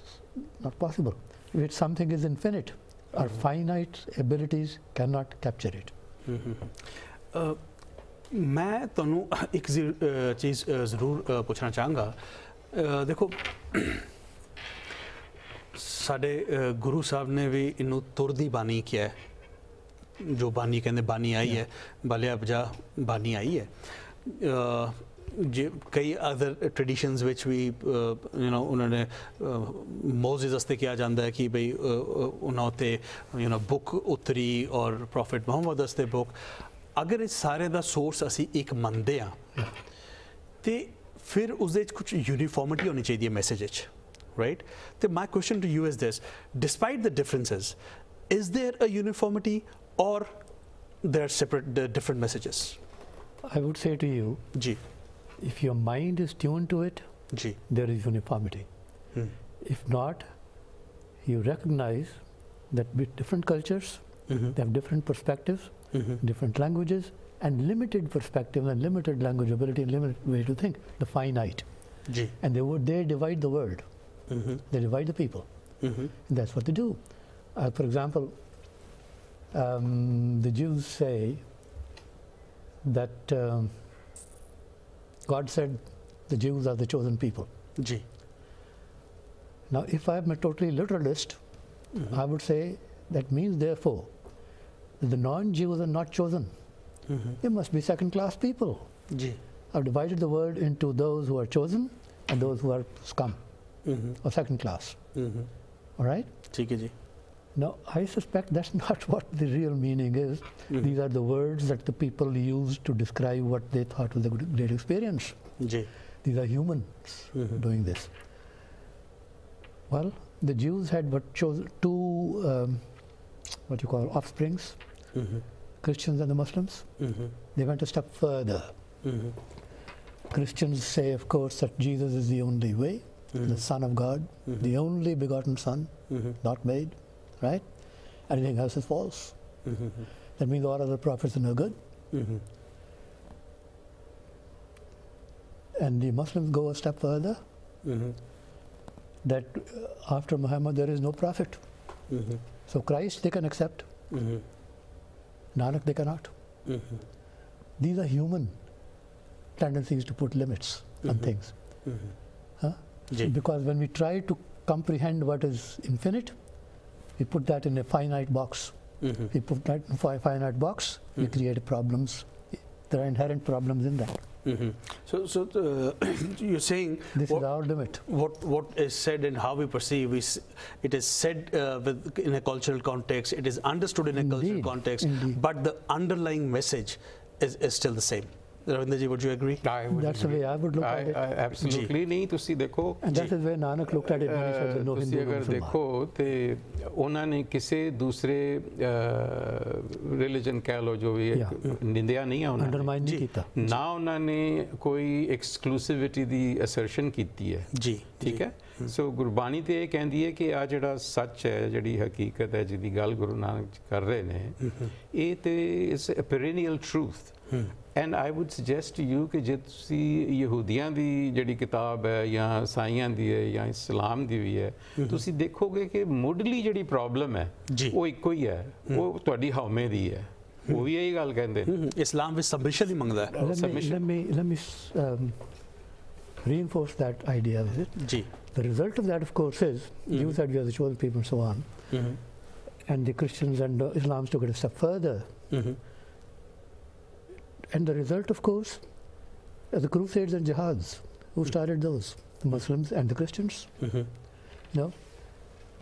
not possible. If something is infinite, mm -hmm. our mm-hmm. finite abilities cannot capture it. Mm -hmm. uh, मैं ਤੁਹਾਨੂੰ ਇੱਕ ਚੀਜ਼ ਜ਼ਰੂਰ ਪੁੱਛਣਾ ਚਾਹਾਂਗਾ ਦੇਖੋ ਸਾਡੇ ਗੁਰੂ ਸਾਹਿਬ ਨੇ ਵੀ ਇਹਨੂੰ ਤੁਰ ਦੀ ਬਾਣੀ ਕਿਹਾ ਜੋ ਬਾਣੀ ਕਹਿੰਦੇ ਬਾਣੀ ਆਈ ਹੈ ਬਲਿਆ ਬਜਾ ਬਾਣੀ ਆਈ ਹੈ ਜੇ ਕਈ ਅਦਰ ਟ੍ਰੈਡੀਸ਼ਨਸ ਵਿੱਚ ਵੀ ਯੂ نو ਉਹਨਾਂ ਨੇ ਮੋਜ਼ੇਸ ਅਸਤੇ ਕਿਹਾ ਜਾਂਦਾ ਹੈ ਕਿ ਭਈ ਉਹਨਾਂ ਉਤੇ ਯੂ نو ਬੁੱਕ ਉਤਰੀ ਔਰ ਪ੍ਰੋਫਟ ਮੁਹੰਮਦ ਅਸਤੇ ਬੁੱਕ ਅਗਰ ਇਸ ਸਾਰੇ ਦਾ ਸੋਰਸ ਅਸੀਂ ਇੱਕ ਮੰਨਦੇ ਆ ਤੇ ਫਿਰ ਉਸ ਦੇ ਵਿੱਚ ਕੁਝ ਯੂਨੀਫਾਰਮਿਟੀ ਹੋਣੀ ਚਾਹੀਦੀ ਹੈ ਮੈਸੇਜ ਵਿੱਚ right? my question to you is this, despite the differences, is there a uniformity or there are separate there are different messages? I would say to you, G. if your mind is tuned to it, G. there is uniformity. Hmm. If not, you recognize that with different cultures, mm -hmm. they have different perspectives, mm -hmm. different languages, and limited perspective and limited language ability and limited way to think, the finite. G. And they would they divide the world. Mm -hmm. They divide the people. Mm -hmm. that's what they do. Uh, for example, um, the Jews say that um, God said the Jews are the chosen people. G. Now, if I am a totally literalist, mm -hmm. I would say that means, therefore, that the non Jews are not chosen. Mm -hmm. They must be second class people. G. I've divided the world into those who are chosen and those who are scum. Mm-hmm. or second class. Mm-hmm. All right? Now, I suspect that's not what the real meaning is. Mm -hmm. These are the words that the people used to describe what they thought was a great experience. Ji. These are humans mm -hmm. doing this. Well, the Jews had but chosen two, um, what you call, offsprings, mm -hmm. Christians and the Muslims. Mm-hmm. They went a step further. Christians say, of course, that Jesus is the only way mm -hmm. the Son of God, mm -hmm. the only begotten Son, mm-hmm. not made, right? Anything else is false. Mm-hmm. That means all other prophets are no good. Mm-hmm. And the Muslims go a step further that uh, after Muhammad there is no prophet. Mm -hmm. So Christ they can accept, mm -hmm. Nanak they cannot. Mm -hmm. These are human tendencies to put limits on things. Because when we try to comprehend what is infinite, we put that in a finite box. Mm -hmm. We put that in a finite box, mm -hmm. we mm-hmm. create problems. There are inherent problems in that. Mm -hmm. So, uh, so you're saying this what, is our limit. What what is said and how we perceive is it is said uh, with, in a cultural context. It is understood in a Indeed. cultural context, Indeed. but the underlying message is, is still the same. Ravinder ji would you agree I would that's agree. the way I would ਨਹੀਂ ਤੁਸੀਂ ਦੇਖੋ that's is way Nanak Nanak at it ਤੁਸੀਂ ਅਗਰ ਦੇਖੋ ਤੇ ਉਹਨਾਂ ਨੇ ਕਿਸੇ ਦੂਸਰੇ ਰਿਲੀਜੀਅਨ ਕਹਿ ਲੋ ਜੋ ਵੀ ਨਿੰਦਿਆ ਨਹੀਂ ਆ ਉਹਨਾਂ ਨੇ ਅੰਡਰਮਾਈਨ ਨਹੀਂ ਕੀਤਾ ਨਾ ਉਹਨਾਂ ਨੇ ਕੋਈ ਐਕਸਕਲੂਸਿਵਿਟੀ ਦੀ ਅਸਰਸ਼ਨ ਕੀਤੀ ਹੈ ਜੀ ਠੀਕ ਹੈ ਸੋ ਗੁਰਬਾਣੀ ਤੇ ਇਹ ਕਹਿੰਦੀ ਹੈ ਕਿ ਆ ਜਿਹੜਾ ਸੱਚ ਹੈ ਜਿਹੜੀ ਹਕੀਕਤ ਹੈ ਜਿਹਦੀ ਗੱਲ ਗੁਰੂ ਨਾਨਕ ਕਰ ਰਹੇ ਨੇ ਇਹ ਤੇ ਇਸ perennial truth and I would suggest to you ਕਿ ਜੇ ਤੁਸੀਂ ਯਹੂਦੀਆਂ ਦੀ ਜਿਹੜੀ ਕਿਤਾਬ ਹੈ ਜਾਂ ਸਾਈਆਂ ਦੀ ਹੈ ਜਾਂ ਇਸਲਾਮ ਦੀ ਵੀ ਹੈ ਤੁਸੀਂ ਦੇਖੋਗੇ ਕਿ ਮੁੱਢਲੀ ਜਿਹੜੀ ਪ੍ਰੋਬਲਮ ਹੈ ਉਹ ਇੱਕੋ ਹੀ ਹੈ ਉਹ ਤੁਹਾਡੀ ਹਉਮੈ ਦੀ ਹੈ ਉਹ ਵੀ ਇਹੀ ਗੱਲ ਕਹਿੰਦੇ ਨੇ ਇਸਲਾਮ ਵਿੱਚ ਸਬਮਿਸ਼ਨ ਹੀ ਮੰਗਦਾ ਹੈ submission let me reinforce that idea with it ji the result of that of course is mm-hmm. you said you're the chosen people and so on mm-hmm. and the christians and uh, islam took it a step further mm-hmm. And the result, of course, is the Crusades and Jihads. Who started those? The Muslims and the Christians. Mm-hmm. No?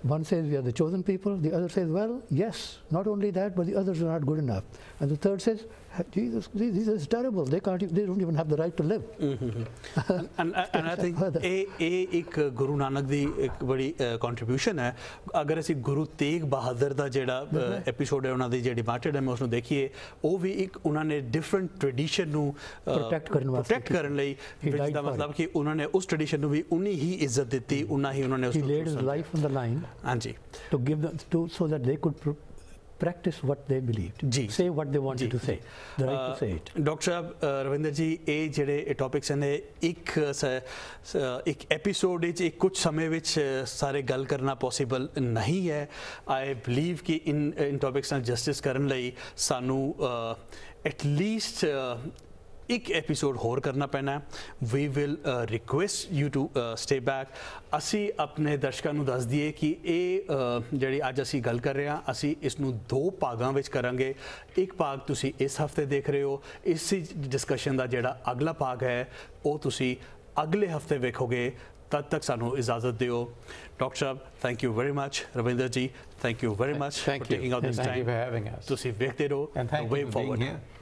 One says we are the chosen people, the other says, well, yes, not only that, but the others are not good enough. And the third says, Jesus, this is terrible. They can't. They don't even have the right to live. Mm-hmm. and, and, and I think ਇਹ ਇਹ ਇੱਕ ਗੁਰੂ ਨਾਨਕ ਦੀ ਇੱਕ ਬੜੀ ਕੰਟਰੀਬਿਊਸ਼ਨ ਹੈ ਅਗਰ ਅਸੀਂ ਗੁਰੂ ਤੇਗ ਬਹਾਦਰ ਦਾ ਜਿਹੜਾ ਐਪੀਸੋਡ mm-hmm. ਹੈ ਉਹਨਾਂ ਦੀ ਜਿਹੜੀ ਮਾਰਟਿਡ ਹੈ ਮੈਂ ਉਸ ਨੂੰ ਦੇਖੀਏ ਉਹ ਵੀ ਇੱਕ ਉਹਨਾਂ ਨੇ ਡਿਫਰੈਂਟ ਟ੍ਰੈਡੀਸ਼ਨ ਨੂੰ ਪ੍ਰੋਟੈਕਟ ਕਰਨ ਵਾਸਤੇ ਪ੍ਰੋਟੈਕਟ ਕਰਨ ਲਈ ਵਿਚ ਦਾ ਮਤਲਬ ਕਿ ਉਹਨਾਂ ਨੇ ਉਸ ਟ੍ਰੈਡੀਸ਼ਨ ਨੂੰ ਵੀ ਉਨੀ ਹੀ ਇੱਜ਼ਤ ਦਿੱਤੀ ਉਨਾ ਹੀ ਉਹਨਾਂ ਨੇ ਉਸ ਨੂੰ ਹੀ led life on the line ਹਾਂਜੀ to give to so that they could practise what they believed say what they wanted to say the right to say it doctor Sahib Ravinder ji ਇਹ ਜਿਹੜੇ ਟੌਪਿਕਸ ਨੇ ਇੱਕ ਇੱਕ ਐਪੀਸੋਡ ਵਿੱਚ ਇੱਕ ਕੁਝ ਸਮੇਂ ਵਿੱਚ ਸਾਰੇ ਗੱਲ ਕਰਨਾ ਪੋਸੀਬਲ ਨਹੀਂ ਹੈ ਆਈ ਬਲੀਵ ਕਿ ਇਨ ਇਨ ਟੌਪਿਕਸ ਨਾਲ ਜਸਟਿਸ ਕਰਨ ਲਈ ਸਾਨੂੰ ਐਟ ਲੀਸਟ ਇੱਕ ਐਪੀਸੋਡ ਹੋਰ ਕਰਨਾ ਪੈਣਾ we will request you to stay back ਅਸੀਂ ਆਪਣੇ ਦਰਸ਼ਕਾਂ ਨੂੰ ਦੱਸ ਦਈਏ ਕਿ ਇਹ ਜਿਹੜੀ ਅੱਜ ਅਸੀਂ ਗੱਲ ਕਰ ਰਹੇ ਹਾਂ ਅਸੀਂ ਇਸ ਨੂੰ ਦੋ ਭਾਗਾਂ ਵਿੱਚ ਕਰਾਂਗੇ ਇੱਕ ਭਾਗ ਤੁਸੀਂ ਇਸ ਹਫਤੇ ਦੇਖ ਰਹੇ ਹੋ ਇਸ ਡਿਸਕਸ਼ਨ ਦਾ ਜਿਹੜਾ ਅਗਲਾ ਭਾਗ ਹੈ ਉਹ ਤੁਸੀਂ ਅਗਲੇ ਹਫਤੇ ਵੇਖੋਗੇ ਤਦ ਤੱਕ ਸਾਨੂੰ ਇਜਾਜ਼ਤ ਦਿਓ doctor Sahib thank you very much Ravinder ji thank you very much for taking out this time ਤੁਸੀਂ ਵੇਖਦੇ ਰਹੋ ਵੇ ਫੋਰਵਰਡ